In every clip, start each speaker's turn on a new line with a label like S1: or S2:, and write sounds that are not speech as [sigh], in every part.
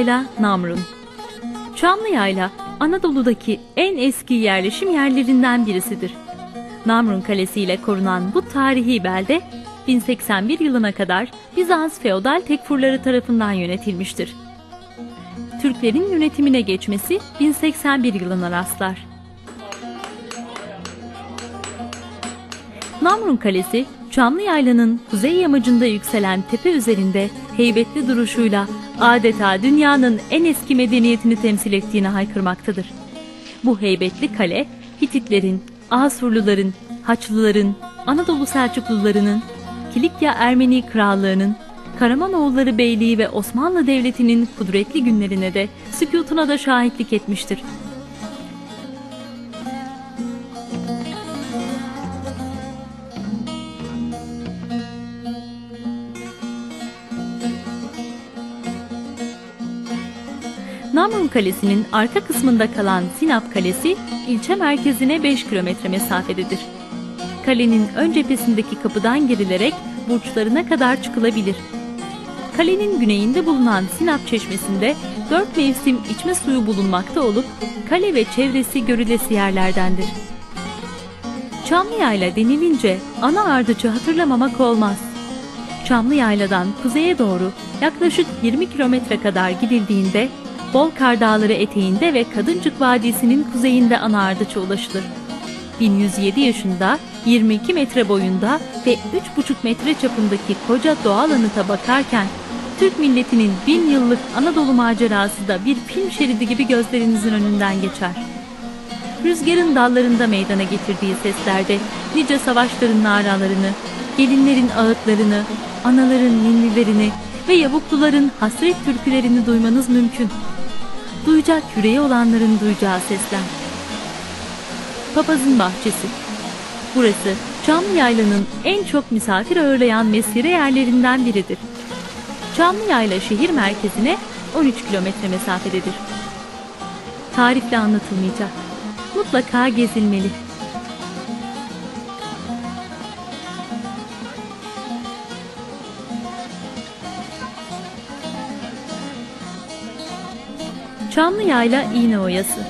S1: Çamlıyayla Namrun Çamlıyayla Anadolu'daki en eski yerleşim yerlerinden birisidir. Namrun Kalesi ile korunan bu tarihi belde 1081 yılına kadar Bizans feodal tekfurları tarafından yönetilmiştir. Türklerin yönetimine geçmesi 1081 yılına rastlar. Namrun Kalesi, Çamlıyaylı'nın kuzey yamacında yükselen tepe üzerinde heybetli duruşuyla adeta dünyanın en eski medeniyetini temsil ettiğini haykırmaktadır. Bu heybetli kale, Hititlerin, Asurluların, Haçlıların, Anadolu Selçuklularının, Kilikya Ermeni Krallığının, Karamanoğulları Beyliği ve Osmanlı Devleti'nin kudretli günlerine de sükutuna da şahitlik etmiştir. Namrun Kalesi'nin arka kısmında kalan Sinap Kalesi, ilçe merkezine 5 kilometre mesafededir. Kalenin ön cephesindeki kapıdan girilerek burçlarına kadar çıkılabilir. Kalenin güneyinde bulunan Sinap Çeşmesi'nde dört mevsim içme suyu bulunmakta olup kale ve çevresi görülesi yerlerdendir. Çamlıyayla denilince ana ardıcı hatırlamamak olmaz. Çamlıyayladan kuzeye doğru yaklaşık 20 kilometre kadar gidildiğinde Bolkar Dağları eteğinde ve Kadıncık Vadisi'nin kuzeyinde ana ardıça ulaşılır. 1107 yaşında 22 metre boyunda ve 3,5 metre çapındaki koca doğal anıta bakarken Türk milletinin bin yıllık Anadolu macerası da bir film şeridi gibi gözlerinizin önünden geçer. Rüzgarın dallarında meydana getirdiği seslerde nice savaşların naralarını, gelinlerin ağıtlarını, anaların ninnilerini ve yavukluların hasret türkülerini duymanız mümkün. Duyacak yüreği olanların duyacağı sesler. Papazın Bahçesi Burası Çamlı Yayla'nın en çok misafir ağırlayan mesire yerlerinden biridir. Çamlı Yayla şehir merkezine 13 kilometre mesafededir. Tarifle anlatılmayacak. Mutlaka gezilmeli. Çamlı Yayla İğne Oyası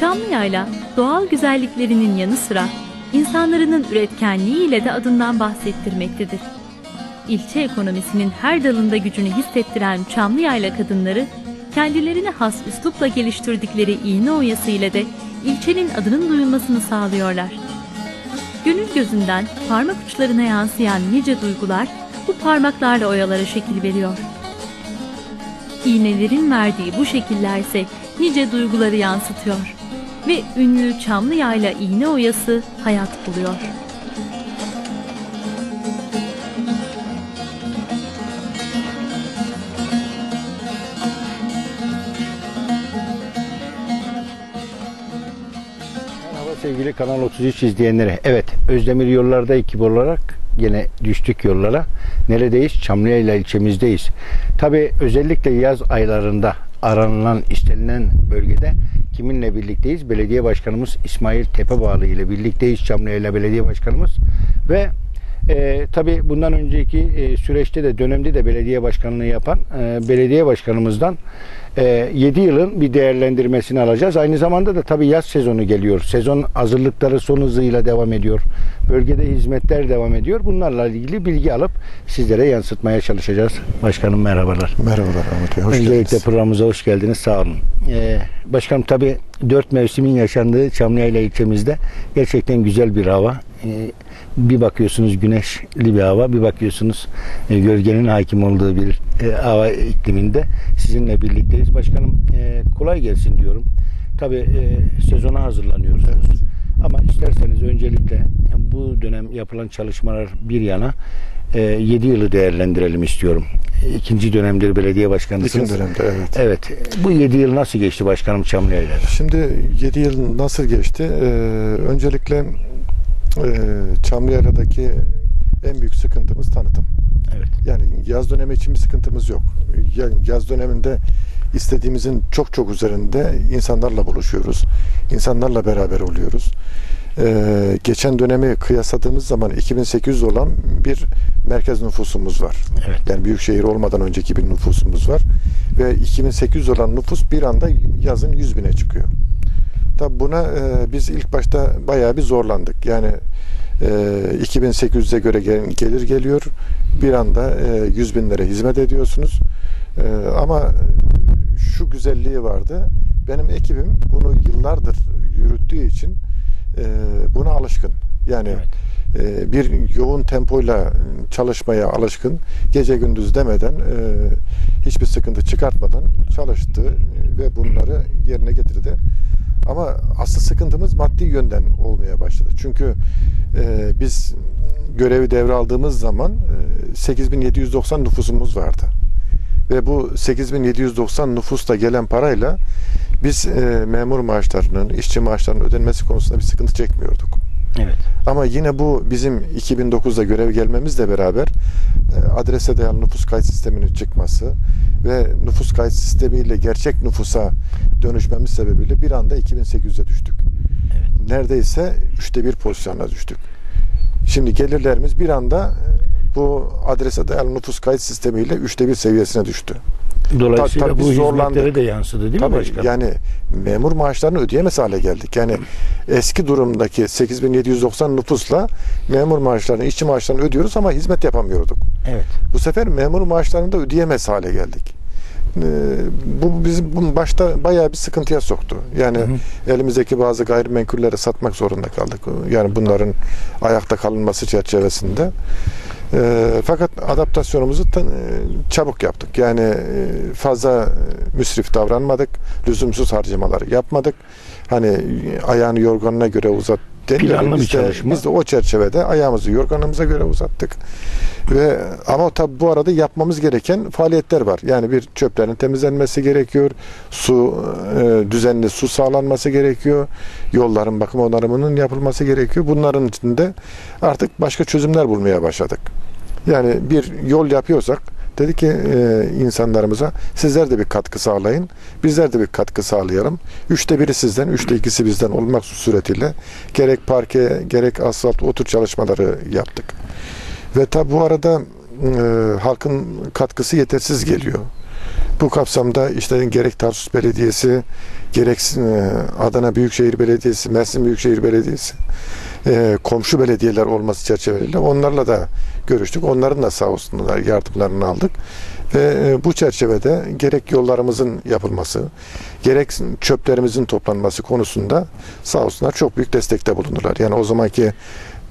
S1: Çamlı Yayla doğal güzelliklerinin yanı sıra insanların üretkenliği ile de adından bahsettirmektedir. İlçe ekonomisinin her dalında gücünü hissettiren Çamlıyayla kadınları, kendilerine has üslupla geliştirdikleri iğne oyası ile de ilçenin adının duyulmasını sağlıyorlar. Gönül gözünden parmak uçlarına yansıyan nice duygular bu parmaklarla oyalara şekil veriyor. İğnelerin verdiği bu şekiller ise nice duyguları yansıtıyor ve ünlü Çamlıyayla iğne oyası hayat buluyor.
S2: Sevgili Kanal 33 izleyenleri. Evet Özdemir Yollar'da ekip olarak yine düştük yollara. Neredeyiz? Çamlıyayla ilçemizdeyiz. Tabi özellikle yaz aylarında aranılan, istenilen bölgede kiminle birlikteyiz? Belediye Başkanımız İsmail Tepebağlı ile birlikteyiz. Çamlıyayla Belediye Başkanımız ve e, tabii bundan önceki e, süreçte de dönemde de belediye başkanlığı yapan e, belediye başkanımızdan 7 yılın bir değerlendirmesini alacağız. Aynı zamanda da tabii yaz sezonu geliyor. Sezon hazırlıkları son hızıyla devam ediyor. Bölgede hizmetler devam ediyor. Bunlarla ilgili bilgi alıp sizlere yansıtmaya çalışacağız. Başkanım merhabalar.
S3: Merhabalar Ahmet Bey, hoş
S2: Öncelikle
S3: geldiniz.
S2: programımıza hoş geldiniz. Sağ olun. Ee, başkanım tabii dört mevsimin yaşandığı Çamlıyayla ilçemizde gerçekten güzel bir hava. Ee, bir bakıyorsunuz güneşli bir hava, bir bakıyorsunuz e, gölgenin hakim olduğu bir e, hava ikliminde sizinle birlikteyiz. Başkanım e, kolay gelsin diyorum. Tabii e, sezona hazırlanıyorsunuz. Ama isterseniz öncelikle bu dönem yapılan çalışmalar bir yana 7 yılı değerlendirelim istiyorum. İkinci dönemdir belediye başkanısınız.
S3: İkinci dönemde evet.
S2: Evet. Bu 7 yıl nasıl geçti başkanım Çamlıyayla?
S3: Şimdi 7 yıl nasıl geçti? Ee, öncelikle e, Çamlıyara'daki en büyük sıkıntımız tanıtım.
S2: Evet.
S3: Yani yaz dönemi için bir sıkıntımız yok. Yani yaz döneminde istediğimizin çok çok üzerinde insanlarla buluşuyoruz. insanlarla beraber oluyoruz. Ee, geçen dönemi kıyasladığımız zaman 2800 olan bir merkez nüfusumuz var.
S2: Evet.
S3: Yani büyük şehir olmadan önceki bir nüfusumuz var. Ve 2800 olan nüfus bir anda yazın 100 bine çıkıyor. Tabi buna e, biz ilk başta bayağı bir zorlandık. Yani e, 2800'e göre gel- gelir geliyor. Bir anda e, 100 binlere hizmet ediyorsunuz. E, ama şu güzelliği vardı. Benim ekibim bunu yıllardır yürüttüğü için e, buna alışkın. Yani
S2: Evet.
S3: e, bir yoğun tempoyla çalışmaya alışkın. Gece gündüz demeden e, hiçbir sıkıntı çıkartmadan çalıştı ve bunları yerine getirdi. Ama asıl sıkıntımız maddi yönden olmaya başladı. Çünkü e, biz görevi devraldığımız zaman e, 8790 nüfusumuz vardı. Ve bu 8790 nüfusla gelen parayla biz e, memur maaşlarının, işçi maaşlarının ödenmesi konusunda bir sıkıntı çekmiyorduk.
S2: Evet.
S3: Ama yine bu bizim 2009'da görev gelmemizle beraber e, adrese dayalı nüfus kayıt sisteminin çıkması ve nüfus kayıt sistemiyle gerçek nüfusa dönüşmemiz sebebiyle bir anda 2800'e düştük.
S2: Evet.
S3: Neredeyse üçte bir pozisyona düştük. Şimdi gelirlerimiz bir anda e, bu adrese dayalı nüfus kayıt sistemiyle üçte bir seviyesine düştü.
S2: Dolayısıyla
S3: tabii
S2: bu
S3: biz zorlandık.
S2: hizmetlere de yansıdı değil mi
S3: Tabii
S2: başkanım?
S3: yani memur maaşlarını ödeyemez hale geldik. Yani eski durumdaki 8790 nüfusla memur maaşlarını, işçi maaşlarını ödüyoruz ama hizmet yapamıyorduk.
S2: Evet.
S3: Bu sefer memur maaşlarını da ödeyemez hale geldik. Ee, bu bizi bu başta bayağı bir sıkıntıya soktu. Yani elimizdeki bazı gayrimenkulleri satmak zorunda kaldık. Yani bunların ayakta kalınması çerçevesinde. Ee, fakat adaptasyonumuzu ta- e, çabuk yaptık. Yani e, fazla e, müsrif davranmadık. Lüzumsuz harcamalar yapmadık. Hani e, ayağını yorganına göre uzat deniyor.
S2: Planlı bir
S3: de-
S2: çalışma.
S3: Biz de o çerçevede ayağımızı yorganımıza göre uzattık. Ve ama tabi bu arada yapmamız gereken faaliyetler var. Yani bir çöplerin temizlenmesi gerekiyor. Su e, düzenli su sağlanması gerekiyor. Yolların bakım onarımının yapılması gerekiyor. Bunların içinde artık başka çözümler bulmaya başladık. Yani bir yol yapıyorsak dedi ki e, insanlarımıza sizler de bir katkı sağlayın. Bizler de bir katkı sağlayalım. Üçte biri sizden, üçte ikisi bizden olmak suretiyle gerek parke gerek asfalt otur çalışmaları yaptık. Ve tabi bu arada e, halkın katkısı yetersiz geliyor. Bu kapsamda işte gerek Tarsus Belediyesi, gerek e, Adana Büyükşehir Belediyesi, Mersin Büyükşehir Belediyesi, e, komşu belediyeler olması çerçevesiyle onlarla da görüştük. Onların da sağ olsunlar yardımlarını aldık. Ve e, bu çerçevede gerek yollarımızın yapılması, gerek çöplerimizin toplanması konusunda sağ olsunlar çok büyük destekte bulundular. Yani o zamanki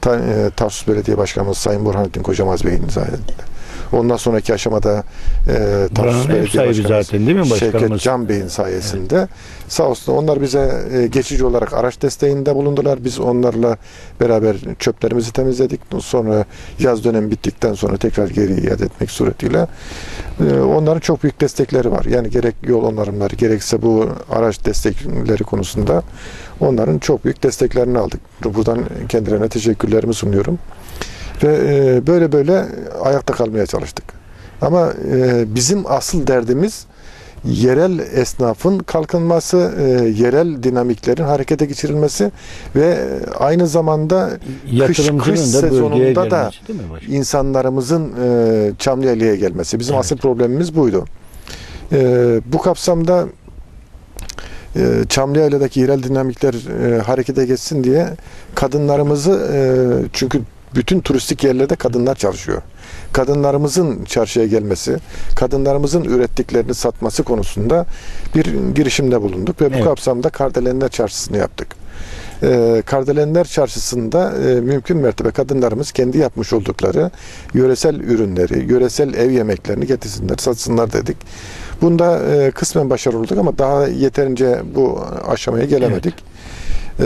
S3: e, Tarsus Belediye Başkanımız Sayın Burhanettin Kocamaz Bey'in sayesinde. Ondan sonraki aşamada e, Tarsus Belediye Başkanımız
S2: zaten değil mi
S3: Şevket? Can Bey'in sayesinde sağ olsun onlar bize e, geçici olarak araç desteğinde bulundular. Biz onlarla beraber çöplerimizi temizledik. Sonra yaz dönemi bittikten sonra tekrar geri iade etmek suretiyle e, onların çok büyük destekleri var. Yani gerek yol onarımları gerekse bu araç destekleri konusunda onların çok büyük desteklerini aldık. Buradan kendilerine teşekkürlerimi sunuyorum. Ve e, böyle böyle ayakta kalmaya çalıştık. Ama e, bizim asıl derdimiz yerel esnafın kalkınması, e, yerel dinamiklerin harekete geçirilmesi ve aynı zamanda kış
S2: bölgeye
S3: sezonunda da
S2: gelmesi
S3: insanlarımızın e, Çamlıheli'ye gelmesi. Bizim
S2: Evet.
S3: asıl problemimiz buydu. E, bu kapsamda e, Çamlıheli'deki yerel dinamikler e, harekete geçsin diye kadınlarımızı e, çünkü bütün turistik yerlerde kadınlar çalışıyor. Kadınlarımızın çarşıya gelmesi, kadınlarımızın ürettiklerini satması konusunda bir girişimde bulunduk ve bu
S2: Evet.
S3: kapsamda Kardelenler Çarşısı'nı yaptık. E, Kardelenler Çarşısı'nda e, mümkün mertebe kadınlarımız kendi yapmış oldukları yöresel ürünleri, yöresel ev yemeklerini getirsinler, satsınlar dedik. Bunda e, kısmen başarılı olduk ama daha yeterince bu aşamaya gelemedik. E,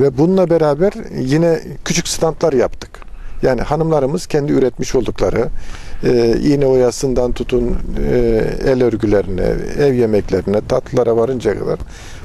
S3: ve bununla beraber yine küçük standlar yaptık. Yani hanımlarımız kendi üretmiş oldukları e, iğne oyasından tutun e, el örgülerine, ev yemeklerine, tatlılara varıncaya kadar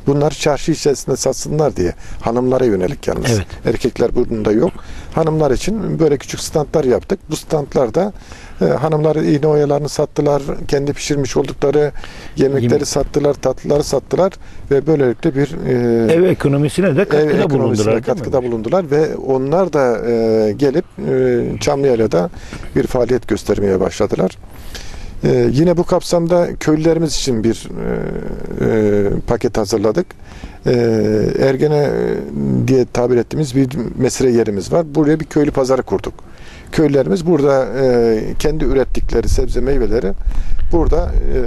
S3: bunlar çarşı içerisinde satsınlar diye hanımlara yönelik yalnız.
S2: Evet.
S3: Erkekler bunda yok. Hanımlar için böyle küçük standlar yaptık. Bu standlarda E, hanımlar iğne oyalarını sattılar, kendi pişirmiş oldukları yemekleri
S2: Yemek.
S3: sattılar, tatlıları sattılar ve böylelikle bir e,
S2: Ev ekonomisine de
S3: ev
S2: katkıda
S3: ekonomisine
S2: bulundular.
S3: katkıda bulundular ve onlar da e, gelip e, Çamlıya'da bir faaliyet göstermeye başladılar. E, yine bu kapsamda köylülerimiz için bir e, e, paket hazırladık. E, Ergene diye tabir ettiğimiz bir mesire yerimiz var. Buraya bir köylü pazarı kurduk. Köylülerimiz burada e, kendi ürettikleri sebze meyveleri burada e,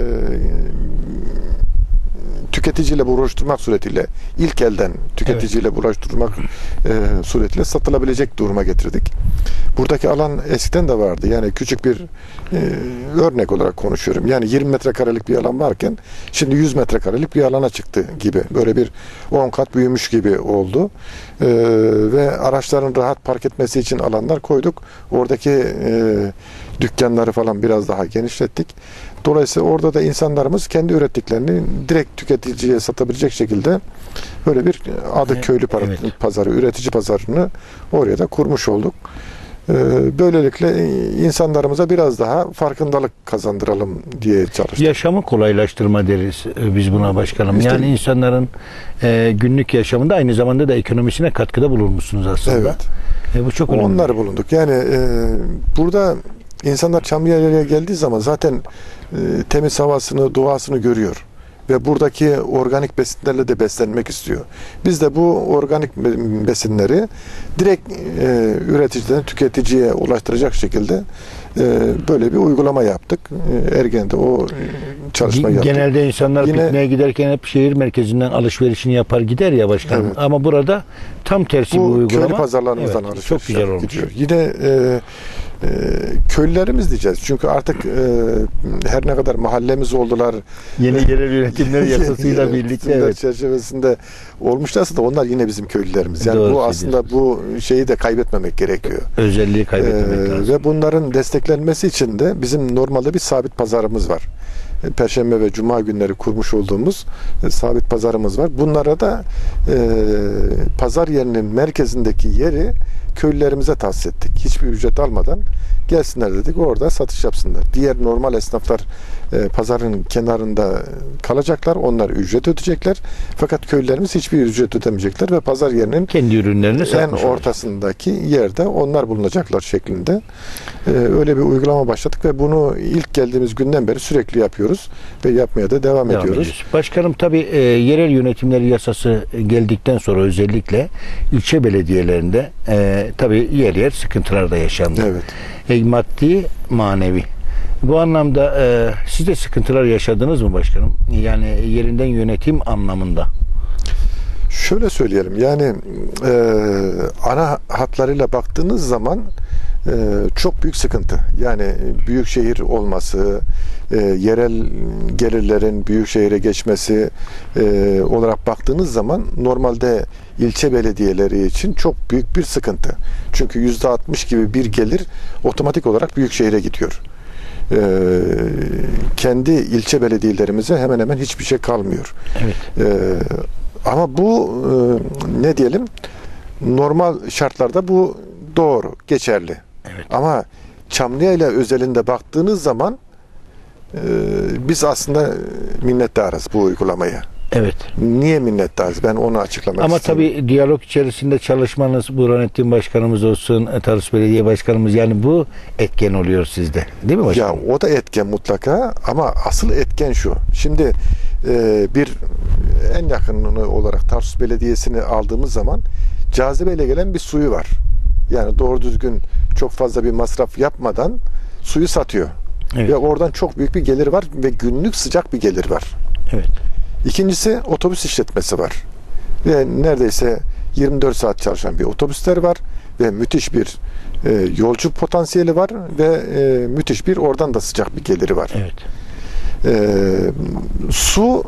S3: tüketiciyle buluşturmak suretiyle ilk elden tüketiciyle buluşturmak e, suretiyle satılabilecek duruma getirdik. Buradaki alan eskiden de vardı. Yani küçük bir e, örnek olarak konuşuyorum. Yani 20 metrekarelik bir alan varken şimdi 100 metrekarelik bir alana çıktı gibi. Böyle bir 10 kat büyümüş gibi oldu. E, ve araçların rahat park etmesi için alanlar koyduk. Oradaki e, dükkanları falan biraz daha genişlettik. Dolayısıyla orada da insanlarımız kendi ürettiklerini direkt tüketiciye satabilecek şekilde böyle bir adı
S2: Evet,
S3: köylü par-
S2: evet.
S3: pazarı, üretici pazarını oraya da kurmuş olduk. Ee, Böylelikle insanlarımıza biraz daha farkındalık kazandıralım diye çalıştık.
S2: Yaşamı kolaylaştırma deriz e, biz buna başkanım.
S3: İşte-
S2: yani insanların e, günlük yaşamında aynı zamanda da ekonomisine katkıda bulunmuşsunuz aslında.
S3: Evet.
S2: E, bu çok önemli.
S3: Onları bulunduk. Yani e, burada insanlar Çamlıyalı'ya geldiği zaman zaten e, temiz havasını, doğasını görüyor. Ve buradaki organik besinlerle de beslenmek istiyor. Biz de bu organik be- besinleri direkt e, üreticiden tüketiciye ulaştıracak şekilde e, böyle bir uygulama yaptık. E, Ergen'de o e, çalışmayı yaptık.
S2: Genelde insanlar
S3: Yine-
S2: pikniğe giderken hep şehir merkezinden alışverişini yapar gider ya başkanım.
S3: Evet.
S2: Ama burada tam tersi bir
S3: bu
S2: uygulama.
S3: köylü pazarlarımızdan
S2: Evet,
S3: alışveriş
S2: Çok güzel olmuş.
S3: gidiyor. Yine e, e, köylülerimiz diyeceğiz. Çünkü artık e, her ne kadar mahallemiz oldular.
S2: Yeni yerel üretimler [laughs] yasasıyla birlikte evet.
S3: çerçevesinde olmuşlarsa da onlar yine bizim köylülerimiz. Yani
S2: Doğru
S3: bu aslında bu şeyi de kaybetmemek gerekiyor.
S2: Özelliği kaybetmemek
S3: Ee,
S2: lazım.
S3: ve bunların desteklenmesi için de bizim normalde bir sabit pazarımız var. E, Perşembe ve Cuma günleri kurmuş olduğumuz e, sabit pazarımız var. Bunlara da e, pazar yerinin merkezindeki yeri köylülerimize tahsis ettik. Hiçbir ücret almadan gelsinler dedik orada satış yapsınlar. Diğer normal esnaflar e, pazarın kenarında kalacaklar. Onlar ücret ödeyecekler. Fakat köylülerimiz hiçbir ücret ödemeyecekler ve pazar yerinin
S2: Kendi ürünlerini
S3: en ortasındaki yerde onlar bulunacaklar şeklinde. Ee, öyle bir uygulama başladık ve bunu ilk geldiğimiz günden beri sürekli yapıyoruz ve yapmaya da devam,
S2: Devam
S3: ediyoruz.
S2: ediyoruz. Başkanım tabi e, yerel yönetimleri yasası geldikten sonra özellikle ilçe belediyelerinde e, tabi yer yer sıkıntılar da yaşandı.
S3: Evet.
S2: E, maddi, manevi. Bu anlamda e, siz de sıkıntılar yaşadınız mı başkanım? Yani yerinden yönetim anlamında.
S3: Şöyle söyleyelim yani e, ana hatlarıyla baktığınız zaman e, çok büyük sıkıntı. Yani büyük şehir olması, e, yerel gelirlerin büyük şehire geçmesi e, olarak baktığınız zaman normalde ilçe belediyeleri için çok büyük bir sıkıntı. Çünkü yüzde 60 gibi bir gelir otomatik olarak büyük şehire gidiyor. E, kendi ilçe belediyelerimize hemen hemen hiçbir şey kalmıyor.
S2: Evet.
S3: Ee, ama bu e, ne diyelim normal şartlarda bu doğru, geçerli.
S2: Evet.
S3: Ama Çamlıya ile özelinde baktığınız zaman e, biz aslında minnettarız bu uygulamaya.
S2: Evet.
S3: Niye minnettarız? Ben onu açıklamak
S2: Ama
S3: istiyorum.
S2: tabii diyalog içerisinde çalışmanız Burhanettin Başkanımız olsun, Tarsus Belediye Başkanımız yani bu etken oluyor sizde. Değil mi
S3: Ya
S2: başkanım?
S3: o da etken mutlaka ama asıl etken şu. Şimdi e, bir en yakını olarak Tarsus Belediyesi'ni aldığımız zaman cazibeyle gelen bir suyu var. Yani doğru düzgün çok fazla bir masraf yapmadan suyu satıyor.
S2: Evet.
S3: Ve oradan çok büyük bir gelir var ve günlük sıcak bir gelir var.
S2: Evet.
S3: İkincisi otobüs işletmesi var. Ve neredeyse 24 saat çalışan bir otobüsler var ve müthiş bir e, yolcu potansiyeli var ve e, müthiş bir oradan da sıcak bir geliri var.
S2: Evet.
S3: E, su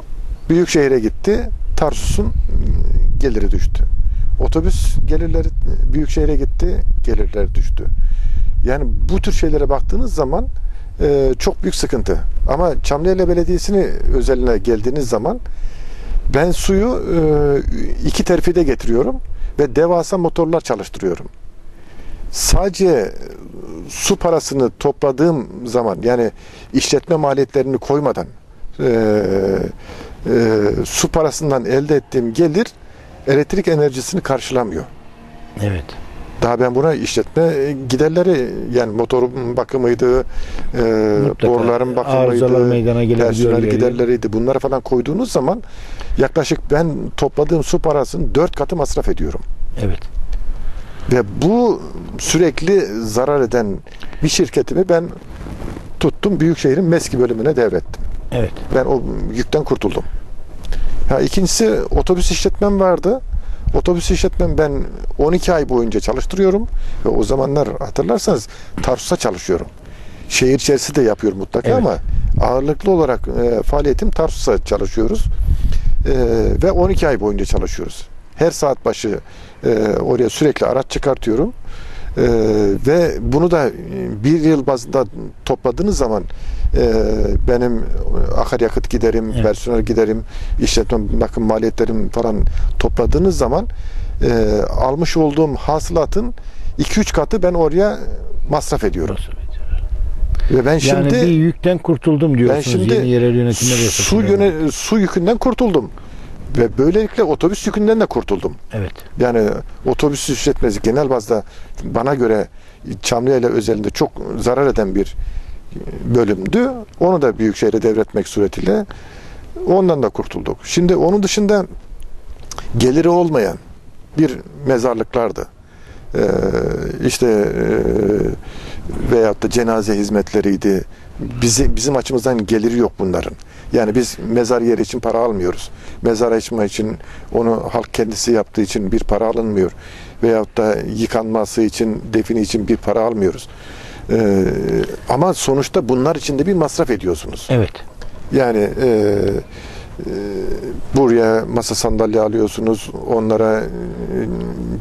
S3: büyük şehire gitti. Tarsus'un geliri düştü. Otobüs gelirleri büyük şehire gitti. Gelirleri düştü. Yani bu tür şeylere baktığınız zaman e, çok büyük sıkıntı. Ama Çamlıhele Belediyesi'ni özeline geldiğiniz zaman ben suyu e, iki terfide getiriyorum ve devasa motorlar çalıştırıyorum. sadece su parasını topladığım zaman yani işletme maliyetlerini koymadan e, e, su parasından elde ettiğim gelir elektrik enerjisini karşılamıyor.
S2: Evet.
S3: Daha ben buna işletme giderleri yani motorun bakımıydı, e, boruların bakımıydı, personel giderleriydi. Bunları falan koyduğunuz zaman yaklaşık ben topladığım su parasının dört katı masraf ediyorum.
S2: Evet.
S3: Ve bu sürekli zarar eden bir şirketimi ben tuttum Büyükşehir'in MESKİ bölümüne devrettim.
S2: Evet.
S3: Ben o yükten kurtuldum. Ha, ikincisi otobüs işletmem vardı. Otobüs işletmem ben 12 ay boyunca çalıştırıyorum. Ve o zamanlar hatırlarsanız Tarsus'a çalışıyorum. Şehir içerisi de yapıyorum mutlaka
S2: Evet.
S3: ama ağırlıklı olarak e, faaliyetim Tarsus'a çalışıyoruz. E, ve 12 ay boyunca çalışıyoruz. Her saat başı e, oraya sürekli araç çıkartıyorum. E, ve bunu da e, bir yıl bazında topladığınız zaman e, benim akaryakıt giderim,
S2: Evet.
S3: personel giderim, işletme bakım maliyetlerim falan topladığınız zaman e, almış olduğum hasılatın 2-3 katı ben oraya masraf ediyorum. Ve ben
S2: Yani
S3: şimdi
S2: bir yükten kurtuldum diyorsunuz
S3: ben şimdi
S2: yeni yerel yönetimler
S3: su, yöne, su yükünden kurtuldum. Ve böylelikle otobüs yükünden de kurtuldum.
S2: Evet.
S3: Yani otobüs işletmesi genel bazda bana göre Çamlıhele özelinde çok zarar eden bir bölümdü. Onu da Büyükşehir'e devretmek suretiyle ondan da kurtulduk. Şimdi onun dışında geliri olmayan bir mezarlıklardı. Ee, işte e, veyahut da cenaze hizmetleriydi. Bizi, bizim açımızdan geliri yok bunların. Yani biz mezar yeri için para almıyoruz. Mezar açma için onu halk kendisi yaptığı için bir para alınmıyor. Veyahut da yıkanması için, defini için bir para almıyoruz. Ee, ama sonuçta bunlar için de bir masraf ediyorsunuz.
S2: Evet.
S3: Yani e, buraya masa sandalye alıyorsunuz, onlara e,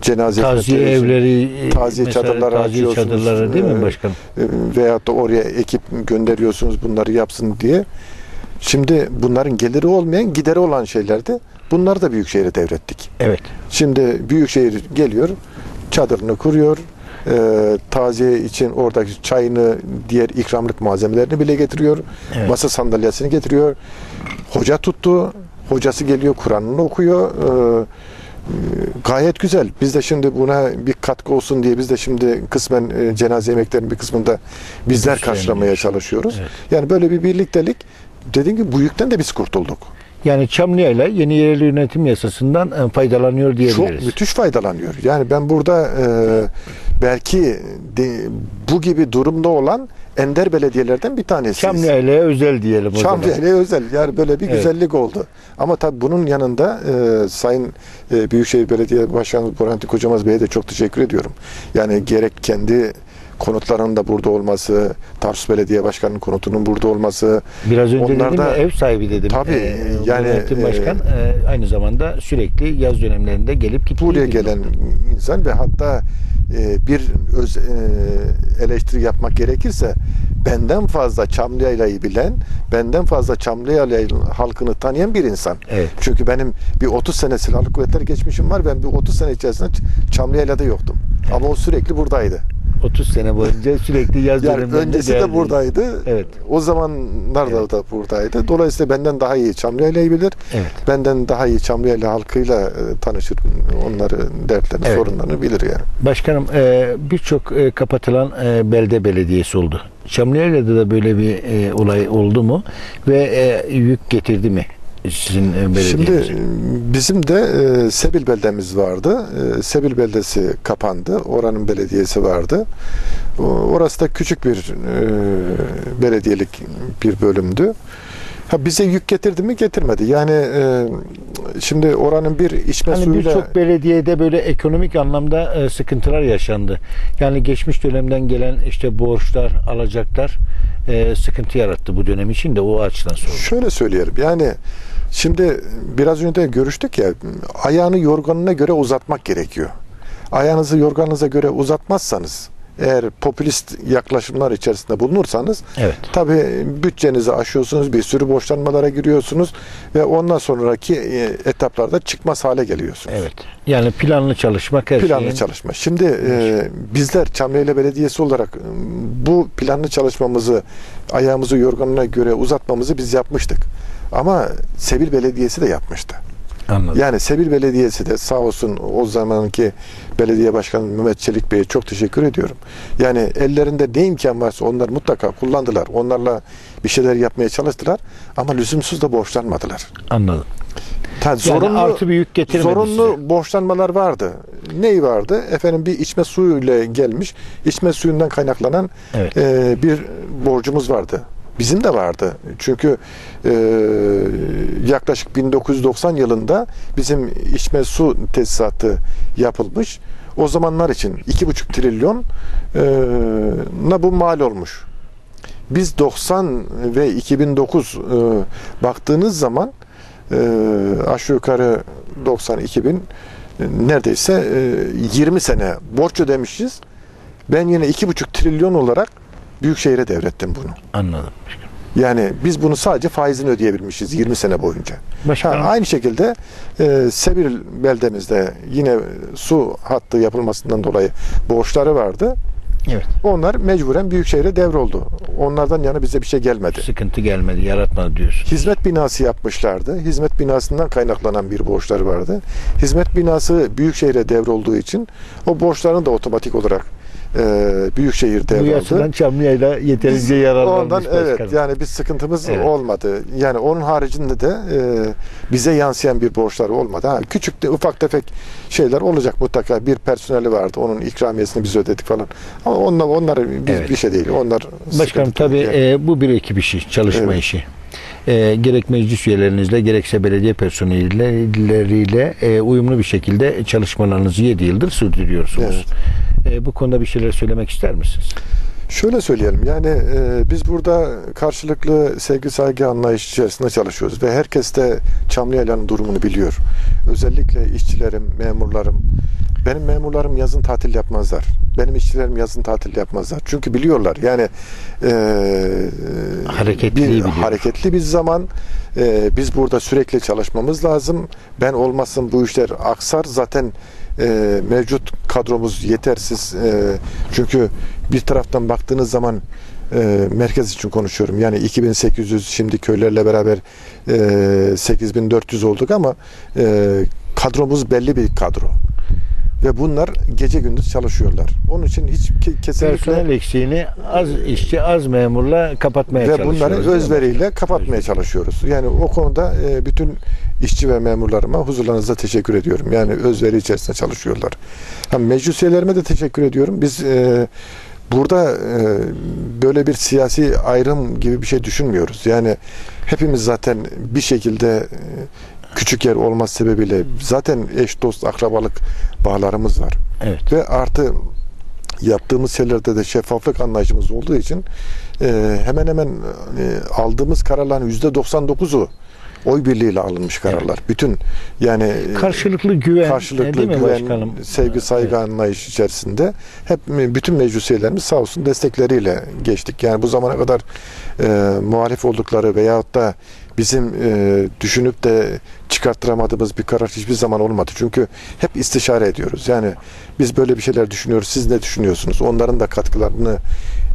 S3: cenaze
S2: Taziye evleri,
S3: taziye
S2: mesela
S3: çadırları
S2: taziye
S3: açıyorsunuz.
S2: çadırları değil mi
S3: Ee,
S2: başkanım?
S3: e, veyahut da oraya ekip gönderiyorsunuz bunları yapsın diye. Şimdi bunların geliri olmayan gideri olan şeylerdi. Bunları da Büyükşehir'e devrettik.
S2: Evet.
S3: Şimdi Büyükşehir geliyor, çadırını kuruyor, e, taziye için oradaki çayını, diğer ikramlık malzemelerini bile getiriyor.
S2: Evet.
S3: Masa sandalyesini getiriyor. Hoca tuttu. Hocası geliyor, Kur'an'ını okuyor. E, gayet güzel. Biz de şimdi buna bir katkı olsun diye biz de şimdi kısmen e, cenaze yemeklerinin bir kısmında bizler karşılamaya çalışıyoruz.
S2: Evet.
S3: Yani böyle bir birliktelik dediğim gibi bu yükten de biz kurtulduk.
S2: Yani Çamlıhela yeni yerel yönetim yasasından e, faydalanıyor diyebiliriz.
S3: Çok müthiş faydalanıyor. Yani ben burada e, belki de, bu gibi durumda olan ender belediyelerden bir tanesiyiz.
S2: Çamlıhela'ya özel diyelim o zaman.
S3: Çamlıhele'ye özel. Yani böyle bir
S2: Evet.
S3: güzellik oldu. Ama tabii bunun yanında e, Sayın e, Büyükşehir Belediye Başkanı Burhan Kocamaz Bey'e de çok teşekkür ediyorum. Yani gerek kendi konutlarının da burada olması, Tarsus Belediye Başkanı'nın konutunun burada olması,
S2: Biraz önce
S3: Onlar
S2: dedim
S3: da-
S2: ya ev sahibi dedim.
S3: Tabii,
S2: Ee,
S3: yani,
S2: yönetim
S3: e,
S2: başkan e, aynı zamanda sürekli yaz dönemlerinde gelip gittiği
S3: buraya gelen
S2: nokta.
S3: insan ve hatta e, bir öz e, eleştiri yapmak gerekirse benden fazla Çamlıya'yı bilen, benden fazla Çamlıya halkını tanıyan bir insan.
S2: Evet.
S3: Çünkü benim bir 30 sene silahlı kuvvetler geçmişim var. Ben bir 30 sene içerisinde Ç- Çamlıya'da yoktum. Ama o sürekli buradaydı.
S2: 30 sene boyunca sürekli yaz
S3: Yani
S2: dönemlerinde
S3: öncesi de buradaydı.
S2: Evet.
S3: O zamanlar
S2: Evet.
S3: da buradaydı. Dolayısıyla benden daha iyi Çamlıya'yı bilir.
S2: Evet.
S3: Benden daha iyi Çamlıya'yla halkıyla e, tanışır. Onları, dertlerini,
S2: Evet.
S3: sorunlarını bilir yani.
S2: Başkanım e, birçok e, kapatılan belde belediyesi oldu. Çamlıhele'de de böyle bir olay oldu mu ve yük getirdi mi sizin e, belediyenize?
S3: Şimdi e, bizim de e, Sebil beldemiz vardı. E, Sebil beldesi kapandı. Oranın belediyesi vardı. O- Orası da küçük bir e, belediyelik bir bölümdü. Ha bize yük getirdi mi? Getirmedi. Yani e, şimdi oranın bir içme
S2: Hani
S3: suyuyla
S2: birçok belediyede böyle ekonomik anlamda e, sıkıntılar yaşandı. Yani geçmiş dönemden gelen işte borçlar, alacaklar e, sıkıntı yarattı bu dönem için de o açıdan sordum.
S3: Şöyle söyleyelim. Yani şimdi biraz önce de görüştük ya ayağını yorganına göre uzatmak gerekiyor. Ayağınızı yorganınıza göre uzatmazsanız eğer popülist yaklaşımlar içerisinde bulunursanız
S2: Evet.
S3: tabii bütçenizi aşıyorsunuz, bir sürü borçlanmalara giriyorsunuz ve ondan sonraki e, etaplarda çıkmaz hale geliyorsunuz.
S2: Evet. Yani planlı çalışmak her
S3: Planlı
S2: şeyin-
S3: çalışma. Şimdi e, bizler Çamlıhele Belediyesi olarak e, bu planlı çalışmamızı ayağımızı yorganına göre uzatmamızı biz yapmıştık. Ama Sebil Belediyesi de yapmıştı.
S2: Anladım.
S3: Yani Sebil Belediyesi de sağ olsun o zamanki belediye başkanı Mehmet Çelik Bey'e çok teşekkür ediyorum. Yani ellerinde ne imkan varsa onlar mutlaka kullandılar. Onlarla bir şeyler yapmaya çalıştılar ama lüzumsuz da borçlanmadılar.
S2: Anladım.
S3: Ta-
S2: Yani artı bir yük getirmedi
S3: Zorunlu
S2: size.
S3: borçlanmalar vardı. Neyi vardı? Efendim bir içme suyuyla gelmiş. içme suyundan kaynaklanan
S2: Evet.
S3: e, bir borcumuz vardı. Bizim de vardı. Çünkü e, yaklaşık 1990 yılında bizim içme su tesisatı yapılmış. O zamanlar için 2,5 trilyon e, na bu mal olmuş. Biz 90 ve 2009 e, baktığınız zaman e, aşağı yukarı 90 2000 e, neredeyse e, 20 sene borç ödemişiz. Ben yine 2,5 trilyon olarak Büyükşehir'e devrettim bunu.
S2: Anladım.
S3: Yani biz bunu sadece faizini ödeyebilmişiz 20 sene boyunca. Ha,
S2: Başkanım.
S3: aynı şekilde e, Sebil beldemizde yine su hattı yapılmasından dolayı borçları vardı.
S2: Evet.
S3: Onlar mecburen Büyükşehir'e devroldu. Onlardan yana bize bir şey gelmedi.
S2: Sıkıntı gelmedi, yaratmadı diyorsun.
S3: Hizmet binası yapmışlardı. Hizmet binasından kaynaklanan bir borçları vardı. Hizmet binası Büyükşehir'e devrolduğu için o borçların da otomatik olarak e, Büyükşehir
S2: Bu
S3: devraldı.
S2: yasadan Çamlıya'yla yeterince yararlanmış
S3: Ondan evet yani bir sıkıntımız
S2: Evet.
S3: olmadı. Yani onun haricinde de e, bize yansıyan bir borçları olmadı. Ha, küçük de ufak tefek şeyler olacak mutlaka. Bir personeli vardı. Onun ikramiyesini biz ödedik falan. Ama onlar, onlar bir,
S2: Evet.
S3: bir şey değil. Onlar
S2: Başkanım tabii.
S3: Yani.
S2: e, bu bir ekip işi, çalışma
S3: Evet.
S2: işi. E, gerek meclis üyelerinizle gerekse belediye personelleriyle e, uyumlu bir şekilde çalışmalarınızı 7 yıldır sürdürüyorsunuz. E, bu konuda bir şeyler söylemek ister misiniz?
S3: Şöyle söyleyelim yani e, biz burada karşılıklı sevgi saygı anlayış içerisinde çalışıyoruz ve herkes de Çamlıyaylan'ın durumunu biliyor. Özellikle işçilerim, memurlarım. Benim memurlarım yazın tatil yapmazlar. Benim işçilerim yazın tatil yapmazlar. Çünkü biliyorlar yani e,
S2: Hareketli
S3: bir,
S2: biliyor.
S3: hareketli bir zaman e, biz burada sürekli çalışmamız lazım. Ben olmasın bu işler aksar. Zaten e, mevcut kadromuz yetersiz. E, çünkü bir taraftan baktığınız zaman e, merkez için konuşuyorum. Yani 2800 şimdi köylerle beraber e, 8400 olduk ama e, kadromuz belli bir kadro. Ve bunlar gece gündüz çalışıyorlar. Onun için hiç ke- kesinlikle
S2: Personel eksiğini az işçi, az memurla kapatmaya
S3: ve
S2: çalışıyoruz.
S3: bunları
S2: değil mi?
S3: özveriyle kapatmaya çalışıyoruz. Yani o konuda e, bütün işçi ve memurlarıma huzurlarınızda teşekkür ediyorum. Yani özveri içerisinde çalışıyorlar. Ha, meclis üyelerime de teşekkür ediyorum. Biz e, burada e, böyle bir siyasi ayrım gibi bir şey düşünmüyoruz. Yani hepimiz zaten bir şekilde küçük yer olması sebebiyle zaten eş dost akrabalık bağlarımız var.
S2: Evet.
S3: Ve artı yaptığımız şeylerde de şeffaflık anlayışımız olduğu için e, hemen hemen e, aldığımız kararların yüzde 99'u oy birliğiyle alınmış kararlar. Bütün yani e,
S2: Karşılıklı güven,
S3: karşılıklı
S2: değil mi
S3: güven,
S2: başkanım?
S3: sevgi, saygı
S2: Evet.
S3: anlayış içerisinde hep e, bütün meclis üyelerimiz sağ olsun destekleriyle geçtik. Yani bu zamana kadar e, muhalif oldukları veyahut da bizim e, düşünüp de çıkarttıramadığımız bir karar hiçbir zaman olmadı. Çünkü hep istişare ediyoruz. Yani biz böyle bir şeyler düşünüyoruz. Siz ne düşünüyorsunuz? Onların da katkılarını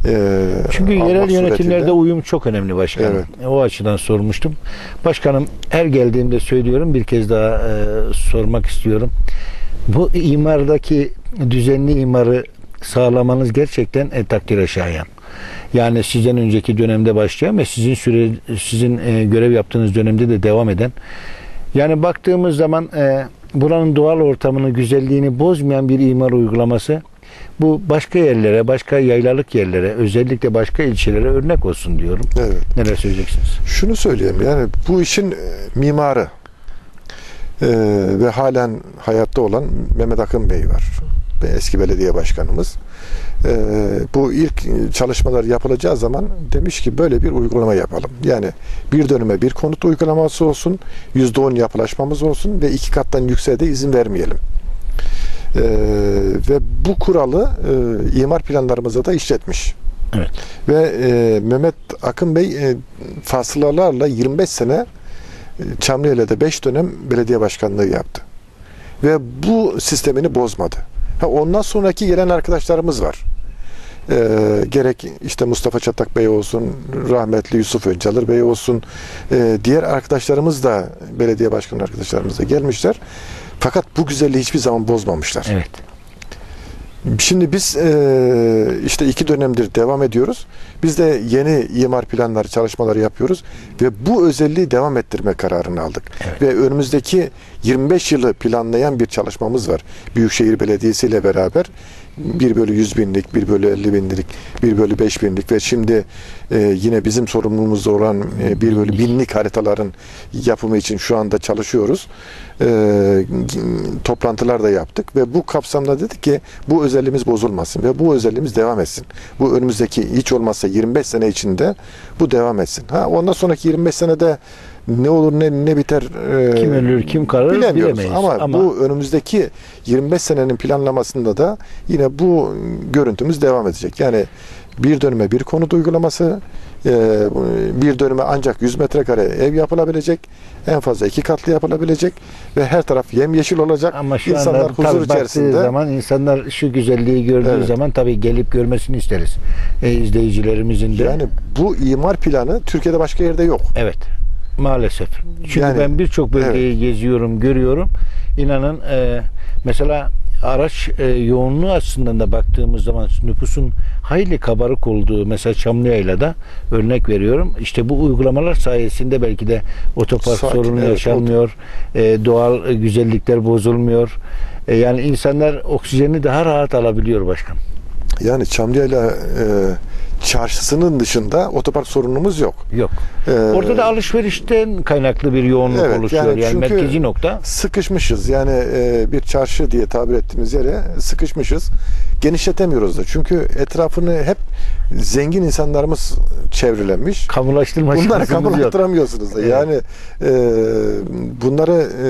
S3: e,
S2: Çünkü yerel yönetimlerde
S3: suretiyle-
S2: uyum çok önemli başkanım.
S3: Evet.
S2: O açıdan sormuştum. Başkanım her geldiğimde söylüyorum bir kez daha e, sormak istiyorum. Bu imardaki düzenli imarı sağlamanız gerçekten e, takdire şayan. Yani sizden önceki dönemde başlayan ve sizin süre sizin e, görev yaptığınız dönemde de devam eden. Yani baktığımız zaman e, buranın doğal ortamını, güzelliğini bozmayan bir imar uygulaması bu başka yerlere, başka yaylalık yerlere, özellikle başka ilçelere örnek olsun diyorum.
S3: Evet.
S2: Neler söyleyeceksiniz?
S3: Şunu söyleyeyim yani bu işin e, mimarı e, ve halen hayatta olan Mehmet Akın Bey var. Eski belediye başkanımız. E, bu ilk çalışmalar yapılacağı zaman demiş ki böyle bir uygulama yapalım. Yani bir dönüme bir konut uygulaması olsun, %10 yapılaşmamız olsun ve iki kattan yükseğe de izin vermeyelim. E, ve bu kuralı e, imar planlarımıza da işletmiş.
S2: Evet.
S3: Ve e, Mehmet Akın Bey e, fasılalarla 25 sene e, Çamlıyele'de 5 dönem belediye başkanlığı yaptı. Ve bu sistemini bozmadı. Ha, ondan sonraki gelen arkadaşlarımız var. E, gerek işte Mustafa Çatak Bey olsun, rahmetli Yusuf Öncalır Bey olsun, e, diğer arkadaşlarımız da belediye başkanı arkadaşlarımız da gelmişler. Fakat bu güzelliği hiçbir zaman bozmamışlar.
S2: Evet.
S3: Şimdi biz e, işte iki dönemdir devam ediyoruz. Biz de yeni imar planları, çalışmaları yapıyoruz ve bu özelliği devam ettirme kararını aldık.
S2: Evet.
S3: Ve önümüzdeki 25 yılı planlayan bir çalışmamız var. Büyükşehir Belediyesi ile beraber 1 bölü 100 binlik, 1 bölü 50 binlik, 1 bölü 5 binlik ve şimdi e, yine bizim sorumluluğumuzda olan e, 1 bölü binlik haritaların yapımı için şu anda çalışıyoruz. E, toplantılar da yaptık ve bu kapsamda dedik ki bu özelliğimiz bozulmasın ve bu özelliğimiz devam etsin. Bu önümüzdeki hiç olmazsa 25 sene içinde bu devam etsin. Ha ondan sonraki 25 senede ne olur ne ne biter e,
S2: Kim ölür kim kalır
S3: bilemiyoruz.
S2: bilemeyiz.
S3: Ama,
S2: Ama,
S3: bu önümüzdeki 25 senenin planlamasında da yine bu görüntümüz devam edecek. Yani bir dönüme bir konut uygulaması, e, bir dönüme ancak 100 metrekare ev yapılabilecek, en fazla iki katlı yapılabilecek ve her taraf yemyeşil olacak.
S2: ama şu
S3: İnsanlar
S2: anda
S3: huzur içerisinde.
S2: zaman insanlar şu güzelliği gördüğü
S3: Evet.
S2: zaman tabii gelip görmesini isteriz. E, izleyicilerimizin de.
S3: Yani bu imar planı Türkiye'de başka yerde yok.
S2: Evet. Maalesef. Çünkü
S3: Yani-
S2: ben birçok bölgeyi geziyorum, görüyorum. İnanın e, mesela araç e, yoğunluğu açısından da baktığımız zaman nüfusun hayli kabarık olduğu mesela Çamlıyayla'da örnek veriyorum. İşte bu uygulamalar sayesinde belki de otopark
S3: Sakin,
S2: sorunu
S3: evet,
S2: yaşanmıyor. E, doğal e, güzellikler bozulmuyor. E, yani insanlar oksijeni daha rahat alabiliyor başkan.
S3: Yani Çamlıya'yla e, çarşısının dışında otopark sorunumuz yok.
S2: Yok.
S3: E,
S2: Orada da alışverişten kaynaklı bir yoğunluk
S3: Evet,
S2: oluşuyor.
S3: yani
S2: Yani,
S3: çünkü-
S2: merkezi nokta.
S3: sıkışmışız. Yani e, bir çarşı diye tabir ettiğimiz yere sıkışmışız. Genişletemiyoruz da. Çünkü etrafını hep zengin insanlarımız çevrilemiş.
S2: Kamulaştırma
S3: Bunları kamulaştıramıyorsunuz da.
S2: Evet.
S3: Yani e, bunları e,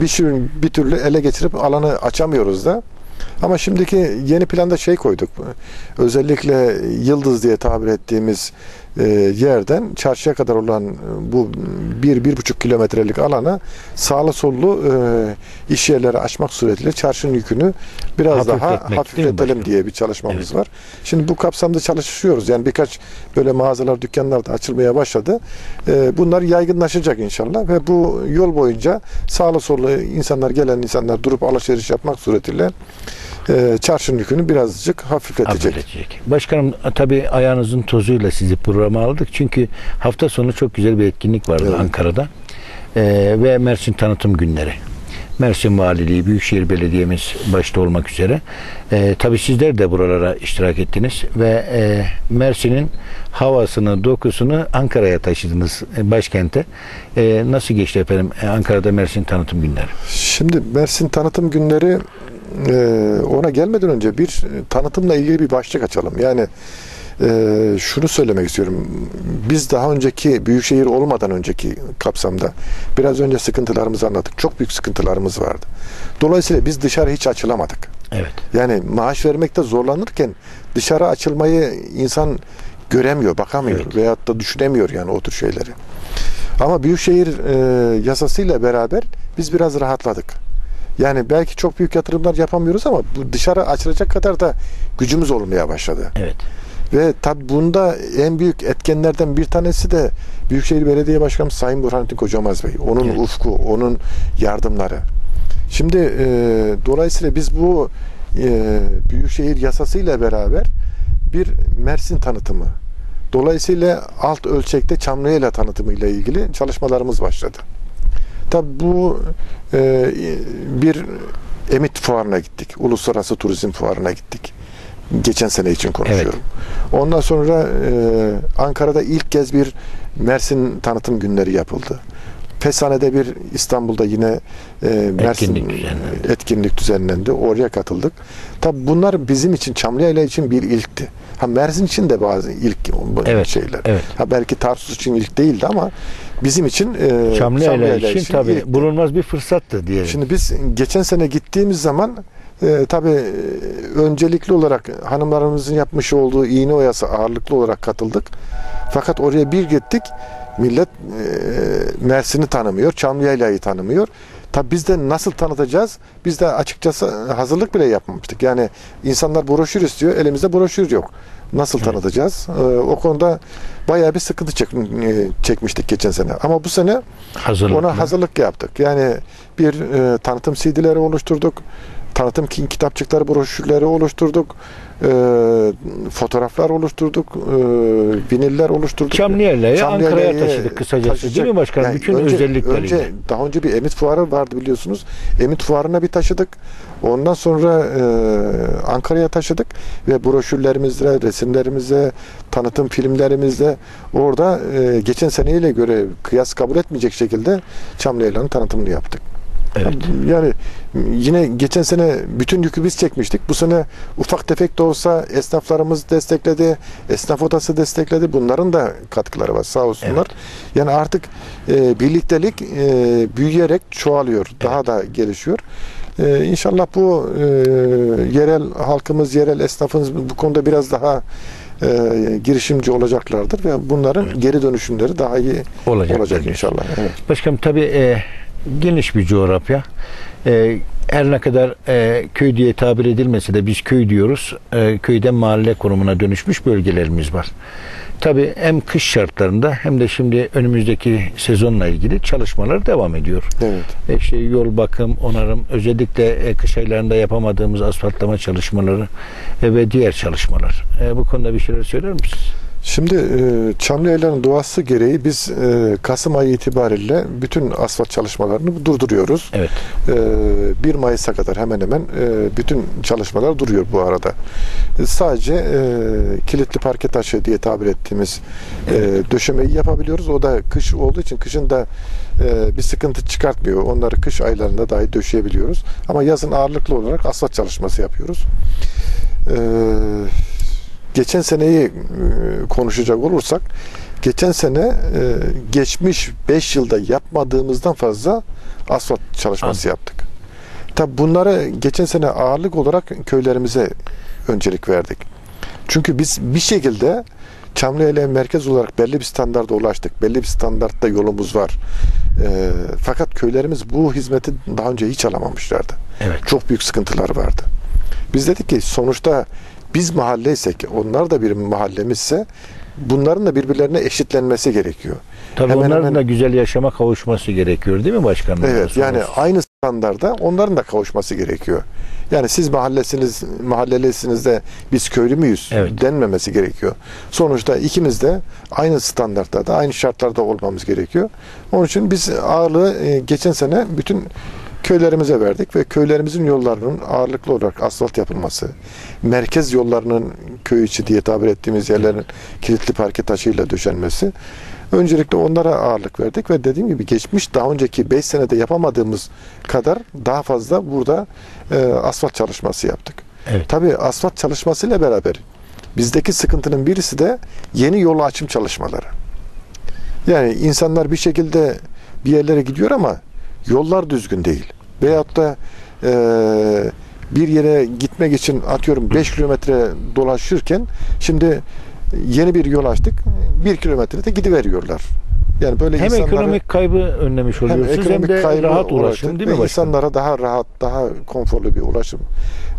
S3: bir, bir türlü ele geçirip alanı açamıyoruz da. Ama şimdiki yeni planda şey koyduk. Özellikle Yıldız diye tabir ettiğimiz e, yerden çarşıya kadar olan e, bu bir, bir buçuk kilometrelik alana sağlı sollu e, iş yerleri açmak suretiyle çarşının yükünü biraz daha
S2: Hafifletmek, mi
S3: hafifletelim diye bir çalışmamız var. Şimdi bu kapsamda çalışıyoruz. Yani birkaç böyle mağazalar, dükkanlar da açılmaya başladı. E, bunlar yaygınlaşacak inşallah ve bu yol boyunca sağlı sollu insanlar, gelen insanlar durup alışveriş yapmak suretiyle e, çarşının yükünü birazcık hafifletecek.
S2: Hafifletecek. Başkanım tabii ayağınızın tozuyla sizi programa aldık. Çünkü hafta sonu çok güzel bir etkinlik vardı
S3: Evet.
S2: Ankara'da. Ee, ve Mersin Tanıtım Günleri. Mersin Valiliği, Büyükşehir Belediye'miz başta olmak üzere. Ee, tabii sizler de buralara iştirak ettiniz ve e, Mersin'in havasını, dokusunu Ankara'ya taşıdınız e, başkente. E, nasıl geçti efendim e, Ankara'da Mersin Tanıtım Günleri?
S3: Şimdi Mersin tanıtım günleri e, ona gelmeden önce bir e, tanıtımla ilgili bir başlık açalım. Yani e, şunu söylemek istiyorum. Biz daha önceki büyükşehir olmadan önceki kapsamda biraz önce sıkıntılarımızı anlattık. Çok büyük sıkıntılarımız vardı. Dolayısıyla biz dışarı hiç açılamadık.
S2: Evet.
S3: Yani maaş vermekte zorlanırken dışarı açılmayı insan göremiyor, bakamıyor
S2: Evet.
S3: veyahut da düşünemiyor yani o tür şeyleri. Ama Büyükşehir e, yasasıyla beraber biz biraz rahatladık. Yani belki çok büyük yatırımlar yapamıyoruz ama bu dışarı açılacak kadar da gücümüz olmaya başladı.
S2: Evet.
S3: Ve tabi bunda en büyük etkenlerden bir tanesi de Büyükşehir Belediye Başkanı Sayın Burhanettin Kocamaz Bey. Onun
S2: Evet.
S3: ufku, onun yardımları. Şimdi e, dolayısıyla biz bu e, Büyükşehir yasasıyla beraber bir Mersin tanıtımı, dolayısıyla alt ölçekte Çamlıyela tanıtımı ile ilgili çalışmalarımız başladı. Tabi bu e, bir Emit Fuarı'na gittik. Uluslararası Turizm Fuarı'na gittik. Geçen sene için konuşuyorum. Ondan sonra e, Ankara'da ilk kez bir Mersin tanıtım günleri yapıldı. Fesane'de bir İstanbul'da yine e, Mersin
S2: Etkinlik düzenlendi.
S3: etkinlik düzenlendi. Oraya katıldık. Tabi bunlar bizim için Çamlıyayla için bir ilkti. Ha Mersin için de bazı ilk
S2: Evet,
S3: şeyler.
S2: evet.
S3: Ha belki Tarsus için ilk değildi ama bizim için e,
S2: Çamlıyayla için tabii
S3: ilkti.
S2: bulunmaz bir fırsattı diyelim.
S3: Şimdi biz geçen sene gittiğimiz zaman e, tabii e, öncelikli olarak hanımlarımızın yapmış olduğu iğne oyası ağırlıklı olarak katıldık. Fakat oraya bir gittik millet e, Mersin'i tanımıyor, Çamlıyayla'yı tanımıyor. Tabii biz de nasıl tanıtacağız? Biz de açıkçası hazırlık bile yapmamıştık. Yani insanlar broşür istiyor, elimizde broşür yok. Nasıl tanıtacağız? E, o konuda bayağı bir sıkıntı çek- e, çekmiştik geçen sene. Ama bu sene
S2: Hazırlıklı.
S3: ona hazırlık yaptık. Yani bir e, tanıtım CD'leri oluşturduk. Tanıtım ki- kitapçıkları, broşürleri oluşturduk. E, fotoğraflar oluşturduk. E, viniller oluşturduk.
S2: Çamlıyayla'yı Ankara'ya taşıdık kısacası
S3: taşıyacak.
S2: değil mi başkanım?
S3: Yani
S2: Bütün
S3: önce,
S2: özellikleriyle.
S3: Önce daha önce bir Emit Fuarı vardı biliyorsunuz. Emit Fuarı'na bir taşıdık. Ondan sonra e, Ankara'ya taşıdık ve broşürlerimizle, resimlerimizle, tanıtım filmlerimizle orada e, geçen seneyle göre kıyas kabul etmeyecek şekilde Çamlıyayla'nın tanıtımını yaptık.
S2: Evet.
S3: Yani yine geçen sene bütün yükü biz çekmiştik. Bu sene ufak tefek de olsa esnaflarımız destekledi. Esnaf odası destekledi. Bunların da katkıları var sağ olsunlar. Yani artık e, birliktelik e, büyüyerek çoğalıyor. Daha da gelişiyor. E, inşallah bu e, yerel halkımız, yerel esnafımız bu konuda biraz daha e, girişimci olacaklardır ve bunların geri dönüşümleri daha iyi
S2: Olacak
S3: olacak inşallah. Evet.
S2: Başkanım tabii e, geniş bir coğrafya. E, her ne kadar e, köy diye tabir edilmese de biz köy diyoruz. E, köyden mahalle konumuna dönüşmüş bölgelerimiz var. Tabii hem kış şartlarında hem de şimdi önümüzdeki sezonla ilgili çalışmalar devam ediyor.
S3: Evet.
S2: E, işte yol bakım, onarım, özellikle e, kış aylarında yapamadığımız asfaltlama çalışmaları e, ve diğer çalışmalar. E, bu konuda bir şeyler söyler misiniz?
S3: Şimdi e, Çamlıyayla'nın doğası gereği biz e, Kasım ayı itibariyle bütün asfalt çalışmalarını durduruyoruz.
S2: Evet.
S3: E, 1 Mayıs'a kadar hemen hemen e, bütün çalışmalar duruyor bu arada. E, sadece e, kilitli parke taşı diye tabir ettiğimiz e, döşemeyi yapabiliyoruz. O da kış olduğu için kışın da e, bir sıkıntı çıkartmıyor. Onları kış aylarında dahi döşeyebiliyoruz. Ama yazın ağırlıklı olarak asfalt çalışması yapıyoruz. E, geçen seneyi e, konuşacak olursak geçen sene e, geçmiş 5 yılda yapmadığımızdan fazla asfalt çalışması yaptık. Tabi bunları geçen sene ağırlık olarak köylerimize öncelik verdik. Çünkü biz bir şekilde Çamlıhele merkez olarak belli bir standarda ulaştık. Belli bir standartta yolumuz var. E, fakat köylerimiz bu hizmeti daha önce hiç alamamışlardı.
S2: Evet.
S3: Çok büyük sıkıntılar vardı. Biz dedik ki sonuçta biz mahalleysek, onlar da bir mahallemizse bunların da birbirlerine eşitlenmesi gerekiyor.
S2: Tabii
S3: Hemen
S2: onların
S3: hemen-
S2: da güzel yaşama kavuşması gerekiyor değil mi başkanım?
S3: Evet yani aynı standarda onların da kavuşması gerekiyor. Yani siz mahallesiniz, mahallelisiniz de biz köylü müyüz
S2: Evet.
S3: denmemesi gerekiyor. Sonuçta ikimiz de aynı standartlarda, aynı şartlarda olmamız gerekiyor. Onun için biz ağırlığı e, geçen sene bütün köylerimize verdik ve köylerimizin yollarının ağırlıklı olarak asfalt yapılması, merkez yollarının köy içi diye tabir ettiğimiz yerlerin kilitli parke taşıyla döşenmesi Öncelikle onlara ağırlık verdik ve dediğim gibi geçmiş daha önceki 5 senede yapamadığımız kadar daha fazla burada e, asfalt çalışması yaptık.
S2: Evet.
S3: Tabii asfalt çalışmasıyla beraber bizdeki sıkıntının birisi de yeni yol açım çalışmaları. Yani insanlar bir şekilde bir yerlere gidiyor ama yollar düzgün değil. Veyahut da e, bir yere gitmek için atıyorum 5 kilometre dolaşırken şimdi yeni bir yol açtık. 1 kilometrede gidiveriyorlar. Yani böyle
S2: hem
S3: insanları
S2: ekonomik kaybı önlemiş
S3: hem
S2: oluyorsunuz hem,
S3: ekonomik
S2: de
S3: kaybı
S2: rahat ulaşım değil mi başkanım?
S3: insanlara daha rahat, daha konforlu bir ulaşım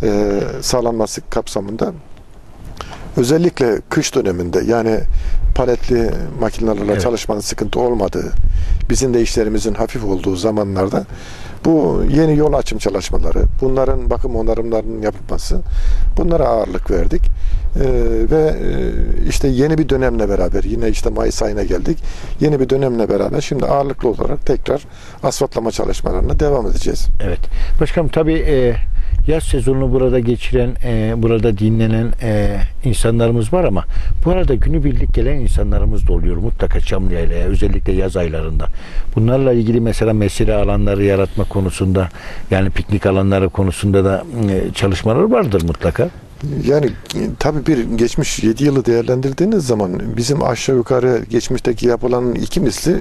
S3: e, sağlanması kapsamında özellikle kış döneminde yani paletli makinelerle
S2: Evet.
S3: çalışmanın sıkıntı olmadığı, bizim de işlerimizin hafif olduğu zamanlarda bu yeni yol açım çalışmaları, bunların bakım onarımlarının yapılması bunlara ağırlık verdik. Ee, ve e, işte yeni bir dönemle beraber yine işte Mayıs ayına geldik. Yeni bir dönemle beraber şimdi ağırlıklı olarak tekrar asfaltlama çalışmalarına devam edeceğiz.
S2: Evet. Başkanım tabii e, yaz sezonunu burada geçiren, e, burada dinlenen e, insanlarımız var ama bu arada günübirlik gelen insanlarımız da oluyor mutlaka Çamlıyayla'ya özellikle yaz aylarında. Bunlarla ilgili mesela mesire alanları yaratma konusunda yani piknik alanları konusunda da e, çalışmalar vardır mutlaka.
S3: Yani tabii bir geçmiş 7 yılı değerlendirdiğiniz zaman bizim aşağı yukarı geçmişteki yapılanın iki misli e,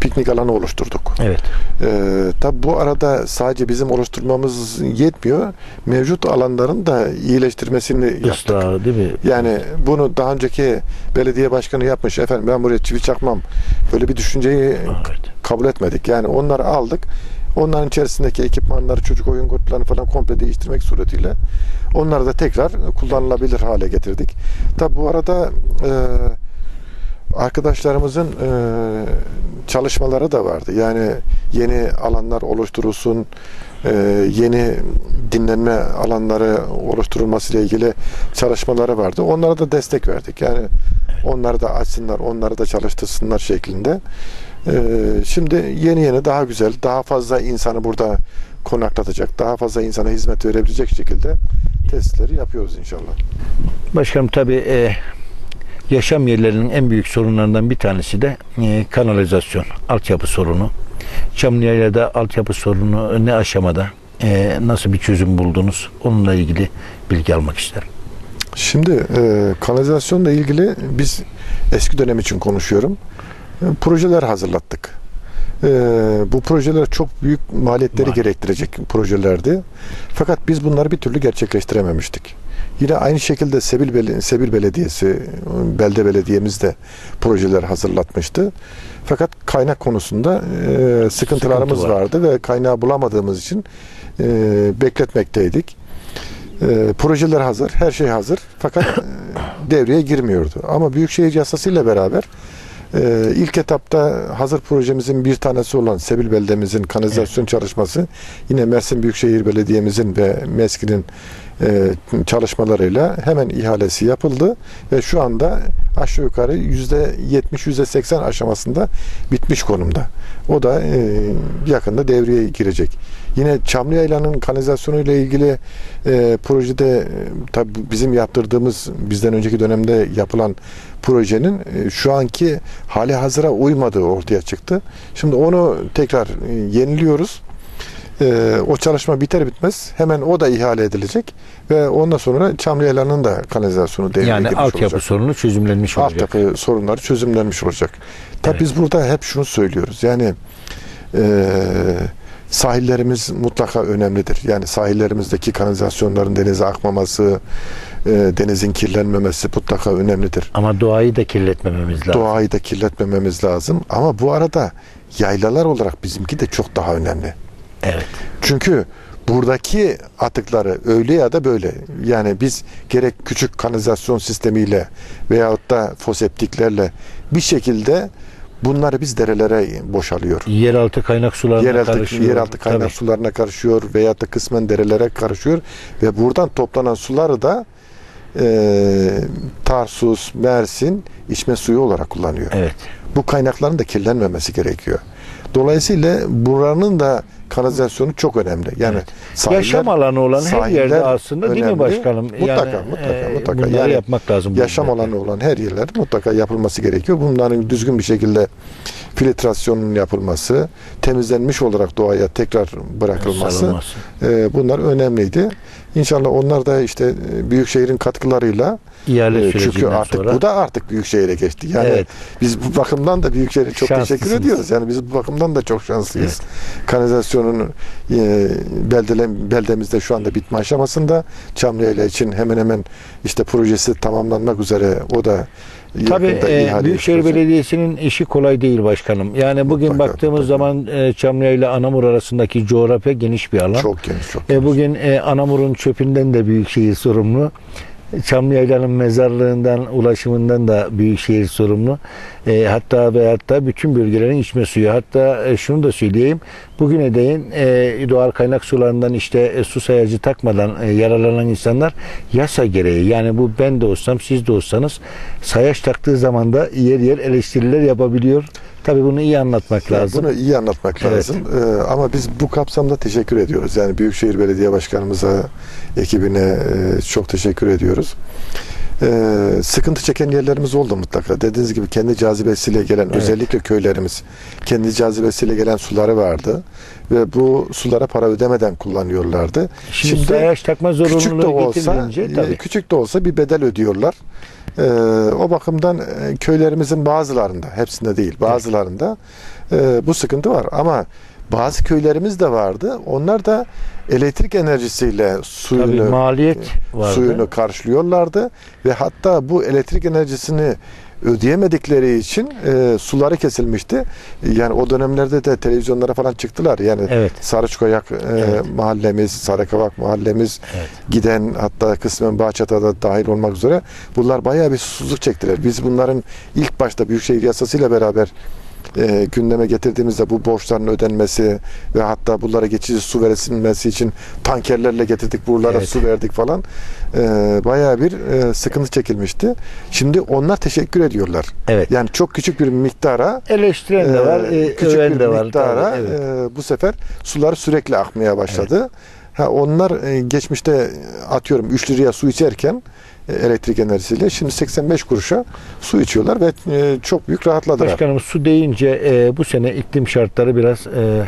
S3: piknik alanı oluşturduk.
S2: Evet.
S3: Ee, tabii bu arada sadece bizim oluşturmamız yetmiyor. Mevcut alanların da iyileştirmesini yaptık.
S2: Islağı değil mi?
S3: Yani bunu daha önceki belediye başkanı yapmış. Efendim ben buraya çivi çakmam. Böyle bir düşünceyi
S2: Evet.
S3: kabul etmedik. Yani onları aldık. Onların içerisindeki ekipmanları, çocuk oyun gruplarını falan komple değiştirmek suretiyle onları da tekrar kullanılabilir hale getirdik. Tabi bu arada e, arkadaşlarımızın e, çalışmaları da vardı. Yani yeni alanlar oluşturulsun, e, yeni dinlenme alanları oluşturulması ile ilgili çalışmaları vardı. Onlara da destek verdik. Yani onları da açsınlar, onları da çalıştırsınlar şeklinde. Ee, şimdi yeni yeni daha güzel, daha fazla insanı burada konaklatacak, daha fazla insana hizmet verebilecek şekilde testleri yapıyoruz inşallah.
S2: Başkanım tabii e, yaşam yerlerinin en büyük sorunlarından bir tanesi de e, kanalizasyon, altyapı sorunu. Çamlıyayla'da altyapı sorunu ne aşamada, e, nasıl bir çözüm buldunuz? Onunla ilgili bilgi almak isterim.
S3: Şimdi e, kanalizasyonla ilgili biz eski dönem için konuşuyorum. E, projeler hazırlattık. E, bu projeler çok büyük maliyetleri
S2: Maliyet.
S3: gerektirecek projelerdi. Fakat biz bunları bir türlü gerçekleştirememiştik. Yine aynı şekilde Sebil, Bel- Sebil Belediyesi, Belde Belediyemiz de projeler hazırlatmıştı. Fakat kaynak konusunda e, sıkıntılarımız
S2: Sıkıntı var.
S3: vardı ve kaynağı bulamadığımız için e, bekletmekteydik. E, projeler hazır, her şey hazır. Fakat e, [coughs] devreye girmiyordu. Ama Büyükşehir Yasası'yla beraber e, ilk etapta hazır projemizin bir tanesi olan Sebil Beldemizin kanalizasyon çalışması yine Mersin Büyükşehir Belediye'mizin ve MESKİ'nin e, çalışmalarıyla hemen ihalesi yapıldı ve şu anda aşağı yukarı yüzde 70 yüzde 80 aşamasında bitmiş konumda. O da e, yakında devreye girecek. Yine Çamlıyayla'nın kanalizasyonu ile ilgili e, projede e, tabii bizim yaptırdığımız bizden önceki dönemde yapılan projenin e, şu anki hali hazıra uymadığı ortaya çıktı. Şimdi onu tekrar e, yeniliyoruz. E, o çalışma biter bitmez hemen o da ihale edilecek ve ondan sonra Çamlıyayla'nın da kanalizasyonu devreye
S2: Yani
S3: girmiş
S2: altyapı
S3: olacak.
S2: sorunu çözümlenmiş olacak.
S3: Altyapı sorunları çözümlenmiş olacak. Tabii
S2: Evet.
S3: biz burada hep şunu söylüyoruz. Yani e, sahillerimiz mutlaka önemlidir. Yani sahillerimizdeki kanalizasyonların denize akmaması, e, denizin kirlenmemesi mutlaka önemlidir.
S2: Ama doğayı da kirletmememiz lazım.
S3: Doğayı da kirletmememiz lazım. Ama bu arada yaylalar olarak bizimki de çok daha önemli.
S2: Evet.
S3: Çünkü buradaki atıkları öyle ya da böyle yani biz gerek küçük kanalizasyon sistemiyle veyahut da foseptiklerle bir şekilde bunları biz derelere boşalıyor.
S2: Yeraltı kaynak sularına
S3: Yeraltı,
S2: karışıyor.
S3: yeraltı kaynak
S2: Tabii.
S3: sularına karışıyor veyahut da kısmen derelere karışıyor ve buradan toplanan suları da e, Tarsus, Mersin içme suyu olarak kullanıyor.
S2: Evet.
S3: Bu kaynakların da kirlenmemesi gerekiyor. Dolayısıyla buranın da kanalizasyonu çok önemli. Yani
S2: Evet.
S3: sahiller-
S2: Yaşam alanı olan her yerde aslında değil mi
S3: önemli.
S2: başkanım?
S3: Mutlaka,
S2: Yani,
S3: mutlaka,
S2: e,
S3: mutlaka.
S2: Bunları
S3: Yani
S2: yapmak lazım.
S3: yaşam
S2: hizmetler.
S3: alanı olan her yerler mutlaka yapılması gerekiyor. Bunların düzgün bir şekilde filtrasyonun yapılması, temizlenmiş olarak doğaya tekrar bırakılması e, bunlar önemliydi. İnşallah onlar da işte e, büyükşehirin katkılarıyla
S2: İhale
S3: e, çünkü artık
S2: sonra.
S3: bu da artık büyükşehire geçti. Yani
S2: Evet.
S3: biz bu bakımdan da büyükşehire çok teşekkür ediyoruz. Yani biz bu bakımdan da çok şanslıyız. Kanalizasyonun e, beldele, beldemizde şu anda bitme aşamasında. Çamlıyayla için hemen hemen işte projesi tamamlanmak üzere. O da
S2: Tabii e, Büyükşehir. Belediyesi'nin işi kolay değil başkanım. Yani bugün
S3: Mutlaka,
S2: baktığımız
S3: mutlaka.
S2: zaman e, ile Anamur arasındaki coğrafya geniş bir alan.
S3: Çok geniş, çok
S2: E,
S3: geniş.
S2: bugün e, Anamur'un çöpünden de Büyükşehir sorumlu. Çamlıyayla'nın mezarlığından, ulaşımından da Büyükşehir sorumlu. E, hatta ve hatta bütün bölgelerin içme suyu. Hatta e, şunu da söyleyeyim. Bugüne değin e, doğal kaynak sularından işte e, su sayacı takmadan e, yararlanan insanlar yasa gereği yani bu ben de olsam siz de olsanız sayaç taktığı zaman da yer yer eleştiriler yapabiliyor. Tabii bunu iyi anlatmak lazım.
S3: Bunu iyi anlatmak
S2: Evet.
S3: lazım. Ee, ama biz bu kapsamda teşekkür ediyoruz. Yani Büyükşehir Belediye Başkanımıza, ekibine e, çok teşekkür ediyoruz. Ee, sıkıntı çeken yerlerimiz oldu mutlaka. Dediğiniz gibi kendi cazibesiyle gelen
S2: Evet.
S3: özellikle köylerimiz kendi cazibesiyle gelen suları vardı ve bu sulara para ödemeden kullanıyorlardı.
S2: Şimdi,
S3: Şimdi
S2: sayaç takma
S3: küçük de
S2: zorunluluğu
S3: olsa e,
S2: tabii.
S3: küçük de olsa bir bedel ödüyorlar. Ee, o bakımdan e, köylerimizin bazılarında, hepsinde değil, bazılarında e, bu sıkıntı var. Ama bazı köylerimiz de vardı. Onlar da elektrik enerjisiyle
S2: Tabii
S3: suyunu
S2: maliyet vardı.
S3: suyunu karşılıyorlardı ve hatta bu elektrik enerjisini ödeyemedikleri için e, suları kesilmişti. Yani o dönemlerde de televizyonlara falan çıktılar. Yani
S2: Evet.
S3: Sarıçkoyak e,
S2: Evet.
S3: mahallemiz, Sarıkavak mahallemiz,
S2: Evet.
S3: giden hatta kısmen Bağçat'a da dahil olmak üzere bunlar bayağı bir susuzluk çektiler. Biz bunların ilk başta Büyükşehir Yasası'yla beraber e, gündeme getirdiğimizde bu borçların ödenmesi ve hatta bunlara geçici su verilmesi için tankerlerle getirdik buralara
S2: Evet.
S3: su verdik falan e, bayağı bir e, sıkıntı çekilmişti. Şimdi onlar teşekkür ediyorlar.
S2: Evet.
S3: Yani çok küçük bir miktara
S2: Eleştiren de var,
S3: e,
S2: e,
S3: küçük
S2: öven
S3: bir
S2: de var.
S3: miktara
S2: tabii, evet.
S3: e, bu sefer sular sürekli akmaya başladı. Ha onlar e, geçmişte e, atıyorum 3 liraya su içerken e, elektrik enerjisiyle şimdi 85 kuruşa su içiyorlar ve e, çok büyük rahatladılar.
S2: Başkanım su deyince e, bu sene iklim şartları biraz e,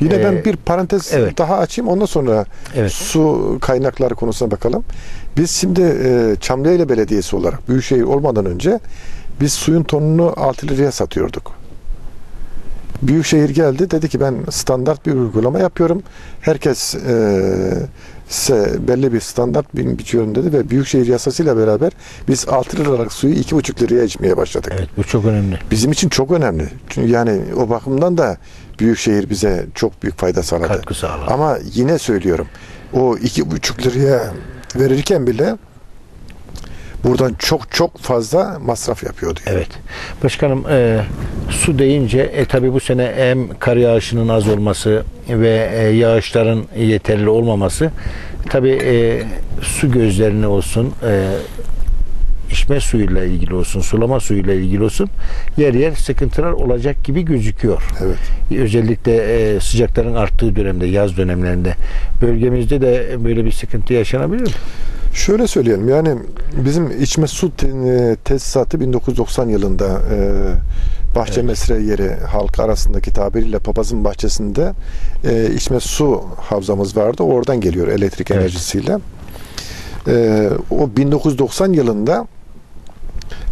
S3: Yine ben bir parantez
S2: evet.
S3: daha açayım ondan sonra
S2: evet
S3: su kaynakları konusuna bakalım. Biz şimdi e, Belediyesi olarak Büyükşehir olmadan önce biz suyun tonunu 6 liraya satıyorduk. Büyükşehir geldi dedi ki ben standart bir uygulama yapıyorum. Herkes e, belli bir standart bir biçiyorum dedi ve Büyükşehir yasasıyla beraber biz 6 liralık suyu 2,5 liraya içmeye başladık.
S2: evet bu çok önemli.
S3: Bizim için çok önemli. Çünkü yani o bakımdan da Büyükşehir bize çok büyük fayda sağladı.
S2: Katkı sağladı.
S3: Ama yine söylüyorum. O iki buçuk liraya verirken bile buradan çok çok fazla masraf yapıyordu. yani.
S2: Evet. Başkanım e, su deyince e, tabi bu sene hem kar yağışının az olması ve e, yağışların yeterli olmaması tabi e, su gözlerini olsun e, içme suyuyla ilgili olsun, sulama suyuyla ilgili olsun yer yer sıkıntılar olacak gibi gözüküyor.
S3: Evet.
S2: Özellikle e, sıcakların arttığı dönemde, yaz dönemlerinde bölgemizde de böyle bir sıkıntı yaşanabilir mi?
S3: Şöyle söyleyelim yani bizim içme su e, tesisatı 1990 yılında e, Bahçe
S2: Evet.
S3: Mesire yeri halk arasındaki tabiriyle papazın bahçesinde e, içme su havzamız vardı. Oradan geliyor elektrik
S2: Evet.
S3: enerjisiyle. E, o 1990 yılında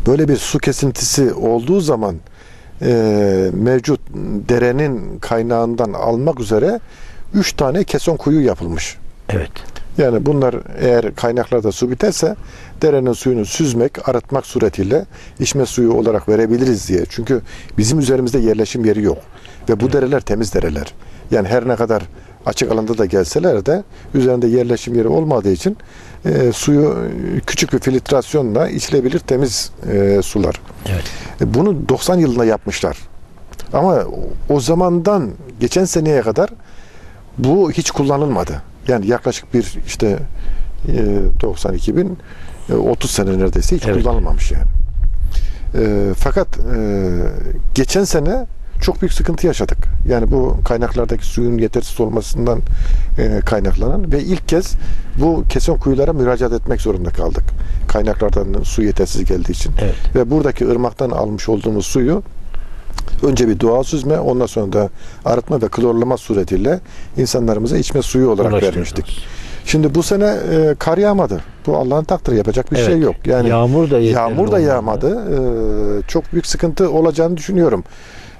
S3: böyle bir su kesintisi olduğu zaman e, mevcut derenin kaynağından almak üzere 3 tane keson kuyu yapılmış.
S2: Evet.
S3: Yani bunlar eğer kaynaklarda su biterse derenin suyunu süzmek, arıtmak suretiyle içme suyu olarak verebiliriz diye. Çünkü bizim üzerimizde yerleşim yeri yok. Ve bu dereler temiz dereler. Yani her ne kadar açık alanda da gelseler de üzerinde yerleşim yeri olmadığı için e, suyu küçük bir filtrasyonla içilebilir temiz e, sular.
S2: Evet.
S3: E, bunu 90 yılında yapmışlar. Ama o zamandan geçen seneye kadar bu hiç kullanılmadı. Yani yaklaşık bir işte e, 92 bin e, 30 sene neredeyse hiç
S2: Evet.
S3: kullanılmamış yani. E, fakat e, geçen sene çok büyük sıkıntı yaşadık. Yani bu kaynaklardaki suyun yetersiz olmasından e, kaynaklanan ve ilk kez bu keson kuyulara müracaat etmek zorunda kaldık. Kaynaklardan su yetersiz geldiği için.
S2: Evet.
S3: Ve buradaki ırmaktan almış olduğumuz suyu önce bir doğal süzme ondan sonra da arıtma ve klorlama suretiyle insanlarımıza içme suyu olarak vermiştik. Şimdi bu sene e, kar yağmadı. Bu Allah'ın takdiri yapacak bir
S2: Evet.
S3: şey yok. Yani
S2: yağmur da
S3: yağmur da yağmadı. E, çok büyük sıkıntı olacağını düşünüyorum.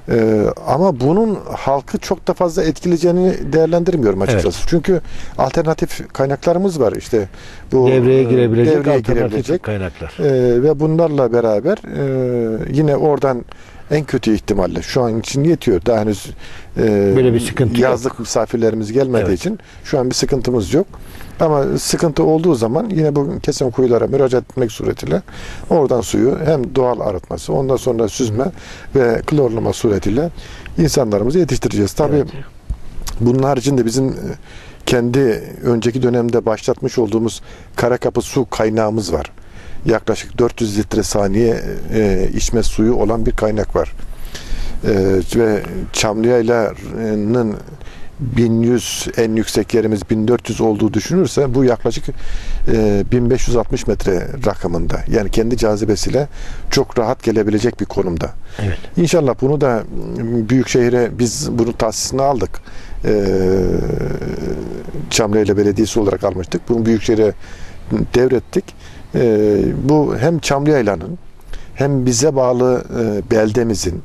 S3: E, ama bunun halkı çok da fazla etkileyeceğini değerlendirmiyorum açıkçası. Çünkü alternatif kaynaklarımız var. İşte bu
S2: Devreye
S3: e,
S2: girebilecek
S3: devreye
S2: alternatif
S3: girebilecek
S2: kaynaklar.
S3: ee, ve bunlarla beraber e, yine oradan en kötü ihtimalle şu an için yetiyor. Daha henüz e,
S2: Böyle bir sıkıntı
S3: yazlık misafirlerimiz gelmediği
S2: Evet.
S3: için şu an bir sıkıntımız yok. Ama sıkıntı olduğu zaman yine bu kesim kuyulara müracaat etmek suretiyle oradan suyu hem doğal arıtması ondan sonra süzme ve klorlama suretiyle insanlarımızı yetiştireceğiz. Tabii
S2: Evet.
S3: bunun haricinde bizim e, kendi önceki dönemde başlatmış olduğumuz Karakapı su kaynağımız var. Yaklaşık 400 litre saniye e, içme suyu olan bir kaynak var. ve Çamlıyayla'nın 1100 en yüksek yerimiz 1400 olduğu düşünürse bu yaklaşık e, 1560 metre rakamında. Yani kendi cazibesiyle çok rahat gelebilecek bir konumda.
S2: Evet.
S3: İnşallah bunu da büyük şehire biz bunu tahsisine aldık. E, Çamlıhayla Belediyesi olarak almıştık. Bunu büyükşehire devrettik. E, bu hem Çamlıhayla'nın hem bize bağlı e, beldemizin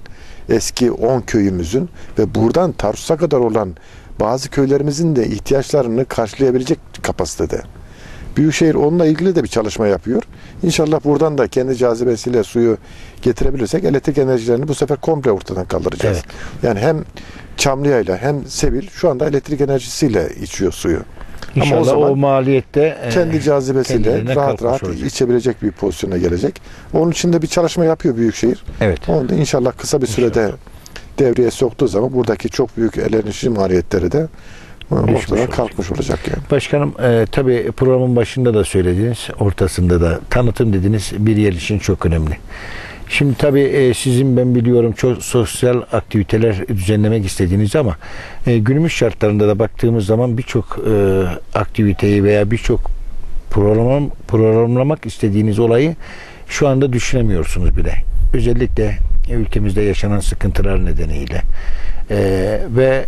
S3: eski 10 köyümüzün ve buradan Tarsus'a kadar olan bazı köylerimizin de ihtiyaçlarını karşılayabilecek kapasitede. Büyükşehir onunla ilgili de bir çalışma yapıyor. İnşallah buradan da kendi cazibesiyle suyu getirebilirsek elektrik enerjilerini bu sefer komple ortadan kaldıracağız.
S2: Evet.
S3: Yani hem Çamlıya'yla hem Sevil şu anda elektrik enerjisiyle içiyor suyu.
S2: İnşallah
S3: Ama o zaman
S2: o maliyette e,
S3: kendi cazibesiyle rahat rahat
S2: olacak.
S3: içebilecek bir pozisyona gelecek. Onun için de bir çalışma yapıyor Büyükşehir.
S2: Evet.
S3: Onu da inşallah kısa bir sürede devreye soktuğu zaman buradaki çok büyük enerji maliyetleri de e, ortadan kalkmış olacak yani.
S2: Başkanım e, tabii programın başında da söylediniz, ortasında da tanıtım dediniz bir yer için çok önemli. Şimdi tabii e, sizin ben biliyorum çok sosyal aktiviteler düzenlemek istediğiniz ama e, günümüz şartlarında da baktığımız zaman birçok e, aktiviteyi veya birçok program programlamak istediğiniz olayı şu anda düşünemiyorsunuz bile. Özellikle ülkemizde yaşanan sıkıntılar nedeniyle. Ve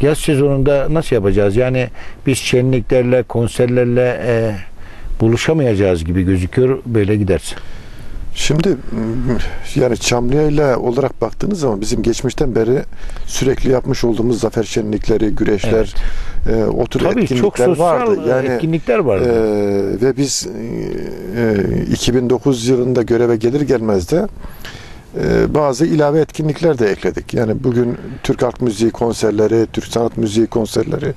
S2: yaz sezonunda nasıl yapacağız? Yani biz şenliklerle, konserlerle buluşamayacağız gibi gözüküyor böyle giderse.
S3: Şimdi yani Çamlıya'yla olarak baktığınız zaman bizim geçmişten beri sürekli yapmış olduğumuz zafer şenlikleri, güreşler, e, o tür
S2: Tabii çok
S3: etkinlikler
S2: sosyal
S3: vardı. Yani
S2: etkinlikler vardı.
S3: e, ve biz e, 2009 yılında göreve gelir gelmez de e, bazı ilave etkinlikler de ekledik. Yani bugün Türk halk müziği konserleri, Türk sanat müziği konserleri,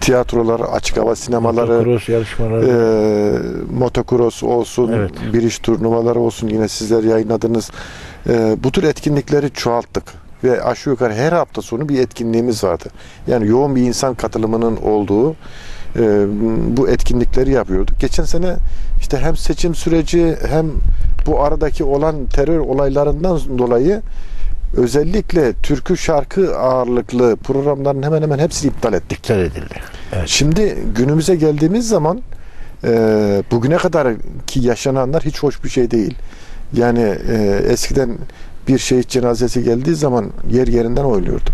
S3: tiyatrolar, açık hava sinemaları,
S2: Cross yarışmaları.
S3: e, motocross olsun,
S2: Evet.
S3: bir iş turnuvaları olsun yine sizler yayınladınız. E, bu tür etkinlikleri çoğalttık ve aşağı yukarı her hafta sonu bir etkinliğimiz vardı. Yani yoğun bir insan katılımının olduğu e, bu etkinlikleri yapıyorduk. Geçen sene işte hem seçim süreci hem bu aradaki olan terör olaylarından dolayı özellikle türkü şarkı ağırlıklı programların hemen hemen hepsini iptal ettik.
S2: iptal edildi. Evet.
S3: Şimdi günümüze geldiğimiz zaman e, bugüne kadar ki yaşananlar hiç hoş bir şey değil. Yani e, eskiden bir şehit cenazesi geldiği zaman yer yerinden oynuyordu.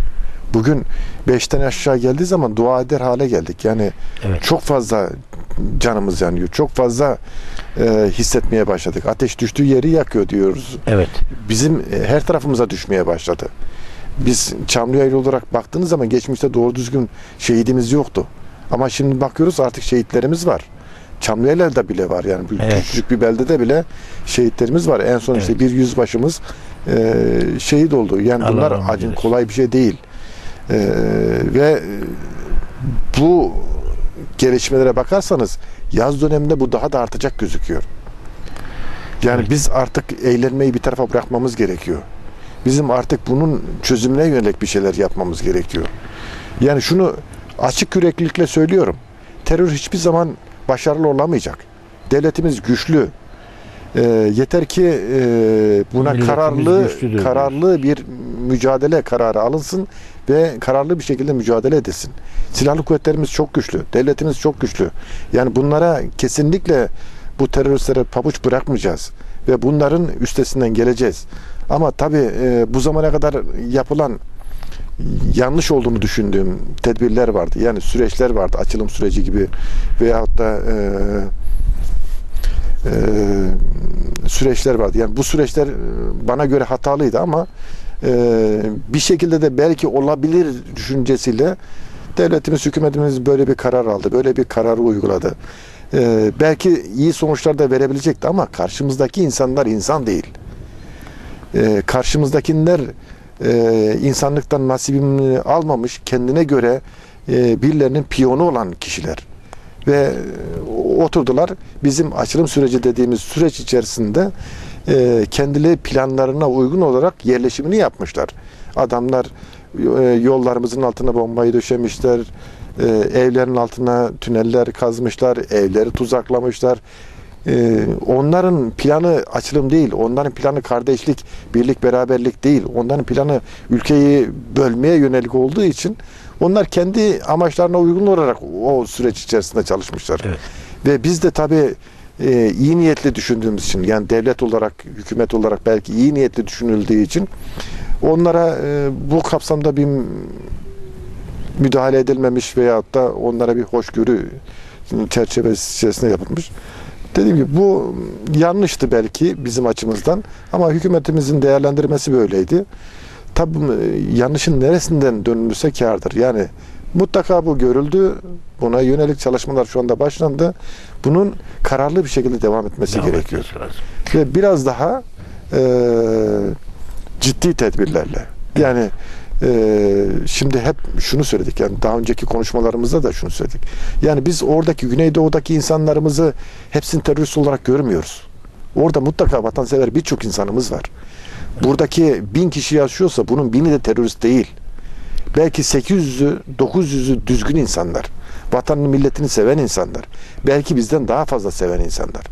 S3: Bugün beşten aşağı geldiği zaman dua eder hale geldik. Yani
S2: Evet.
S3: çok fazla canımız yanıyor. Çok fazla e, hissetmeye başladık. Ateş düştüğü yeri yakıyor diyoruz
S2: Evet.
S3: bizim e, her tarafımıza düşmeye başladı. Biz Çamlıyaylı olarak baktığınız zaman geçmişte doğru düzgün şehidimiz yoktu. Ama şimdi bakıyoruz artık şehitlerimiz var. Çamlıyaylı'da bile var yani.
S2: Evet.
S3: Küçücük bir beldede bile şehitlerimiz var. En son işte
S2: Evet.
S3: bir yüzbaşımız e, şehit oldu. Yani
S2: Allah
S3: bunlar acın
S2: kolay
S3: bir şey değil. E, ve e, bu gelişmelere bakarsanız yaz döneminde bu daha da artacak gözüküyor. Yani
S2: Evet.
S3: biz artık eğlenmeyi bir tarafa bırakmamız gerekiyor. Bizim artık bunun çözümüne yönelik bir şeyler yapmamız gerekiyor. Yani şunu açık yüreklilikle söylüyorum. Terör hiçbir zaman başarılı olamayacak. Devletimiz güçlü. Ee, yeter ki e, buna
S2: Milletimiz
S3: kararlı kararlı bir mücadele kararı alınsın ve kararlı bir şekilde mücadele edilsin. Silahlı kuvvetlerimiz çok güçlü, devletimiz çok güçlü. Yani bunlara kesinlikle bu teröristlere pabuç bırakmayacağız ve bunların üstesinden geleceğiz. Ama tabii e, bu zamana kadar yapılan yanlış olduğunu düşündüğüm tedbirler vardı. Yani süreçler vardı. Açılım süreci gibi veyahut da e, e, süreçler vardı. Yani bu süreçler e, bana göre hatalıydı ama e, bir şekilde de belki olabilir düşüncesiyle devletimiz, hükümetimiz böyle bir karar aldı. Böyle bir kararı uyguladı. E, belki iyi sonuçlar da verebilecekti ama karşımızdaki insanlar insan değil. E, karşımızdakiler insanlıktan nasibini almamış, kendine göre e, birilerinin piyonu olan kişiler. Ve e, oturdular bizim açılım süreci dediğimiz süreç içerisinde e, kendileri planlarına uygun olarak yerleşimini yapmışlar. Adamlar e, yollarımızın altına bombayı döşemişler, e, evlerin altına tüneller kazmışlar, evleri tuzaklamışlar. e, onların planı açılım değil, onların planı kardeşlik, birlik, beraberlik değil. Onların planı ülkeyi bölmeye yönelik olduğu için onlar kendi amaçlarına uygun olarak o süreç içerisinde çalışmışlar.
S2: Evet.
S3: Ve biz de tabii e, iyi niyetli düşündüğümüz için yani devlet olarak, hükümet olarak belki iyi niyetli düşünüldüğü için onlara e, bu kapsamda bir müdahale edilmemiş veyahut da onlara bir hoşgörü çerçevesi içerisinde yapılmış. Dediğim gibi bu yanlıştı belki bizim açımızdan ama hükümetimizin değerlendirmesi böyleydi. Tabii e, yanlışın neresinden dönülürse kârdır. Yani mutlaka bu görüldü. Buna yönelik çalışmalar şu anda başlandı. Bunun kararlı bir şekilde devam etmesi
S2: Devam
S3: gerekiyor. Ve biraz daha e, ciddi tedbirlerle. Yani e, şimdi hep şunu söyledik yani daha önceki konuşmalarımızda da şunu söyledik. Yani biz oradaki Güneydoğu'daki insanlarımızı hepsini terörist olarak görmüyoruz. Orada mutlaka vatansever birçok insanımız var. Buradaki bin kişi yaşıyorsa bunun bini de terörist değil. Belki 800'ü 900'ü düzgün insanlar. Vatanını milletini seven insanlar. Belki bizden daha fazla seven insanlar.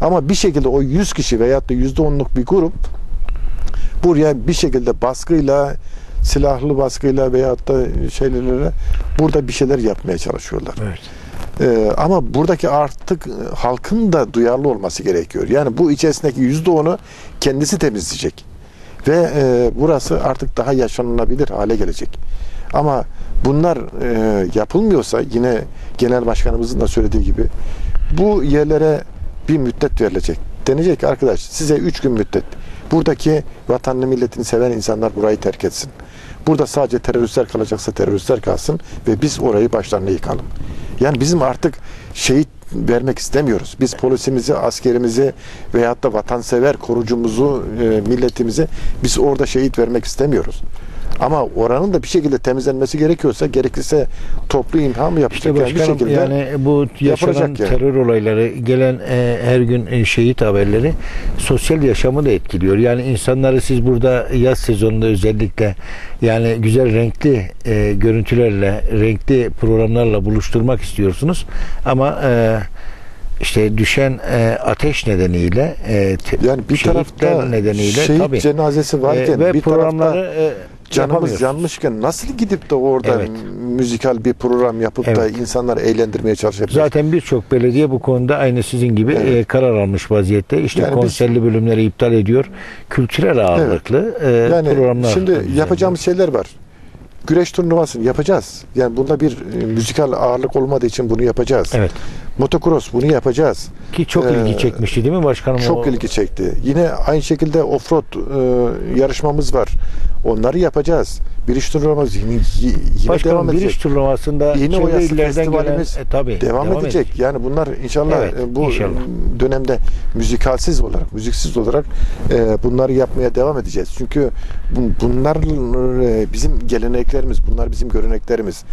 S3: Ama bir şekilde o 100 kişi veyahut da %10'luk bir grup buraya bir şekilde baskıyla silahlı baskıyla veyahut da şeylerle burada bir şeyler yapmaya çalışıyorlar.
S2: Evet.
S3: Ee, ama buradaki artık e, halkın da duyarlı olması gerekiyor. Yani bu içerisindeki yüzde onu kendisi temizleyecek. Ve e, burası artık daha yaşanılabilir hale gelecek. Ama bunlar e, yapılmıyorsa yine genel başkanımızın da söylediği gibi bu yerlere bir müddet verilecek. Denecek ki arkadaş size üç gün müddet. Buradaki vatanını milletini seven insanlar burayı terk etsin. Burada sadece teröristler kalacaksa teröristler kalsın ve biz orayı başlarına yıkalım. Yani bizim artık şehit vermek istemiyoruz. Biz polisimizi, askerimizi veyahut da vatansever korucumuzu, e, milletimizi biz orada şehit vermek istemiyoruz. Ama oranın da bir şekilde temizlenmesi gerekiyorsa gerekirse toplu imha mı yapacak?
S2: İşte
S3: Yani bir
S2: başkanım
S3: şekilde
S2: yani bu yaşanan
S3: yani.
S2: terör olayları gelen e, her gün e, şehit haberleri sosyal yaşamı da etkiliyor. Yani insanları siz burada yaz sezonunda özellikle yani güzel renkli e, görüntülerle, renkli programlarla buluşturmak istiyorsunuz. Ama e, işte düşen e, ateş nedeniyle e,
S3: yani bir tarafta
S2: nedeniyle
S3: şehit
S2: tabii
S3: cenazesi
S2: e,
S3: varken
S2: ve
S3: bir
S2: programları
S3: tarafta
S2: e,
S3: canımız yanmışken nasıl gidip de orada
S2: Evet.
S3: müzikal bir program yapıp da
S2: Evet.
S3: insanları eğlendirmeye çalışabilir?
S2: Zaten birçok belediye bu konuda aynı sizin gibi
S3: Evet.
S2: e, karar almış vaziyette. İşte
S3: Yani biz-
S2: konserli bölümleri iptal ediyor. Kültürel ağırlıklı e,
S3: Yani
S2: programlar.
S3: şimdi
S2: düzenliyor.
S3: yapacağımız şeyler var. Güreş turnuvasını yapacağız. Yani bunda bir e, müzikal ağırlık olmadığı için bunu yapacağız.
S2: Evet.
S3: Motocross bunu yapacağız.
S2: Ki çok
S3: Ee,
S2: ilgi çekmişti değil mi başkanım?
S3: Çok
S2: O-
S3: ilgi çekti. Yine aynı şekilde offroad e, yarışmamız var. Onları yapacağız. Bir iş turnuvamız yine, yine
S2: Başkanım
S3: devam
S2: bir
S3: edecek.
S2: iş turnuvasında
S3: Yeni
S2: çevre
S3: Oyası
S2: illerden gelen
S3: Festivalimiz
S2: e, tabii,
S3: devam, edecek. Yani bunlar inşallah
S2: Evet,
S3: e, bu
S2: inşallah.
S3: dönemde müzikalsiz olarak, müziksiz olarak e, bunları yapmaya devam edeceğiz. Çünkü bun- bunlar e, bizim geleneklerimiz, bunlar bizim göreneklerimiz.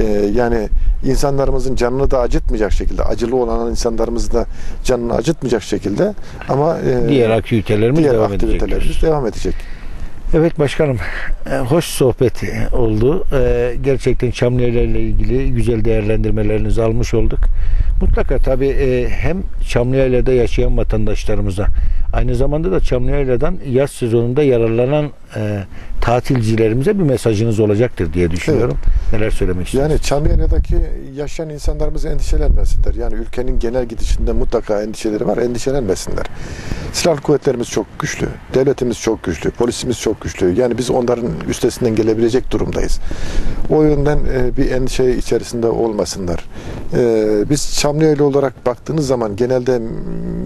S3: E, yani insanlarımızın canını da acıtmayacak şekilde, acılı olan insanlarımızın da canını acıtmayacak şekilde ama e,
S2: Diğer aktivitelerimiz
S3: diğer
S2: devam edecek.
S3: aktivitelerimiz devam edecek.
S2: Evet başkanım, e, hoş sohbet oldu. E, Gerçekten Çamlıhela ile ilgili güzel değerlendirmelerinizi almış olduk. Mutlaka tabii e, hem Çamlıhela'da yaşayan vatandaşlarımıza, aynı zamanda da Çamlıhela'dan yaz sezonunda yararlanan e, tatilcilerimize bir mesajınız olacaktır diye düşünüyorum. Neler söylemek istiyorsunuz?
S3: Yani Çamlıhele'deki yaşayan insanlarımız endişelenmesinler. Yani ülkenin genel gidişinde mutlaka endişeleri var. Endişelenmesinler. Silahlı kuvvetlerimiz çok güçlü. Devletimiz çok güçlü. Polisimiz çok güçlü. Yani biz onların üstesinden gelebilecek durumdayız. O yönden e, bir endişe içerisinde olmasınlar. E, biz Çamlıhele olarak baktığınız zaman genelde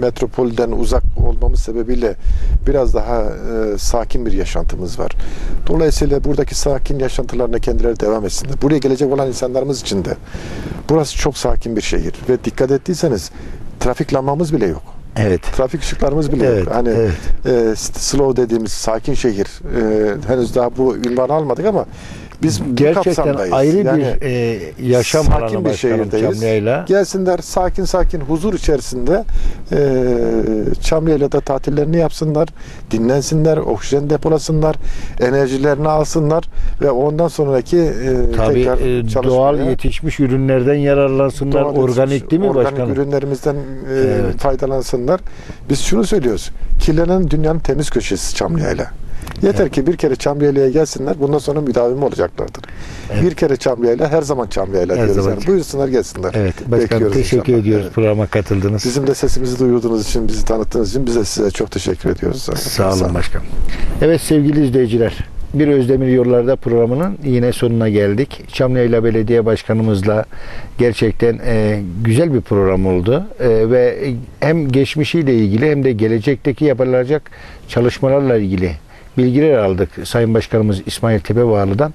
S3: metropolden uzak olmamız sebebiyle biraz daha e, sakin bir yaşantımız var. Dolayısıyla buradaki sakin yaşantılarına kendileri devam etsinler. Buraya gelecek olan insanlarımız için de burası çok sakin bir şehir ve dikkat ettiyseniz trafik lambamız bile yok.
S2: Evet.
S3: Trafik ışıklarımız bile
S2: Evet,
S3: yok. Hani
S2: evet.
S3: e, slow dediğimiz sakin şehir. E, henüz daha bu ünvanı almadık ama Biz
S2: Gerçekten ayrı
S3: Yani
S2: bir e, yaşam
S3: sakin bir şehirdeyiz.
S2: Çamlıya'yla.
S3: Gelsinler sakin sakin huzur içerisinde e, Çamlıca'da tatillerini yapsınlar, dinlensinler, oksijen depolasınlar, enerjilerini alsınlar ve ondan sonraki e,
S2: Tabii
S3: tekrar
S2: e, doğal yetişmiş ürünlerden yararlansınlar.
S3: doğal
S2: organik
S3: yetişmiş,
S2: değil mi
S3: organik
S2: başkanım?
S3: ürünlerimizden e,
S2: Evet.
S3: faydalansınlar. Biz şunu söylüyoruz. Kirlenen dünyanın temiz köşesi Çamlıca'yla. Yeter ki bir kere Çamlıca'ya gelsinler. Bundan sonra müdavim olacaklardır.
S2: Evet.
S3: Bir kere Çamlıca'yla her zaman Çamlıca'yla
S2: Her
S3: diyoruz.
S2: zaman
S3: Yani. Buyursunlar gelsinler.
S2: Evet başkanım
S3: Bekliyoruz
S2: teşekkür
S3: inşallah.
S2: ediyoruz
S3: Evet.
S2: programa katıldınız.
S3: Bizim de sesimizi duyurduğunuz için, bizi tanıttığınız için bize size çok teşekkür ediyoruz.
S2: Sağ olun başkanım. Evet sevgili izleyiciler. Bir Özdemir Yollarda programının yine sonuna geldik. Çamlıayla Belediye Başkanımızla gerçekten e, güzel bir program oldu. E, ve hem geçmişiyle ilgili hem de gelecekteki yapılacak çalışmalarla ilgili bilgiler aldık Sayın Başkanımız İsmail Tepevağlı'dan.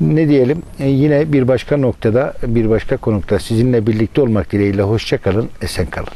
S2: Ne diyelim e, yine bir başka noktada bir başka konukta sizinle birlikte olmak dileğiyle hoşça kalın, esen kalın.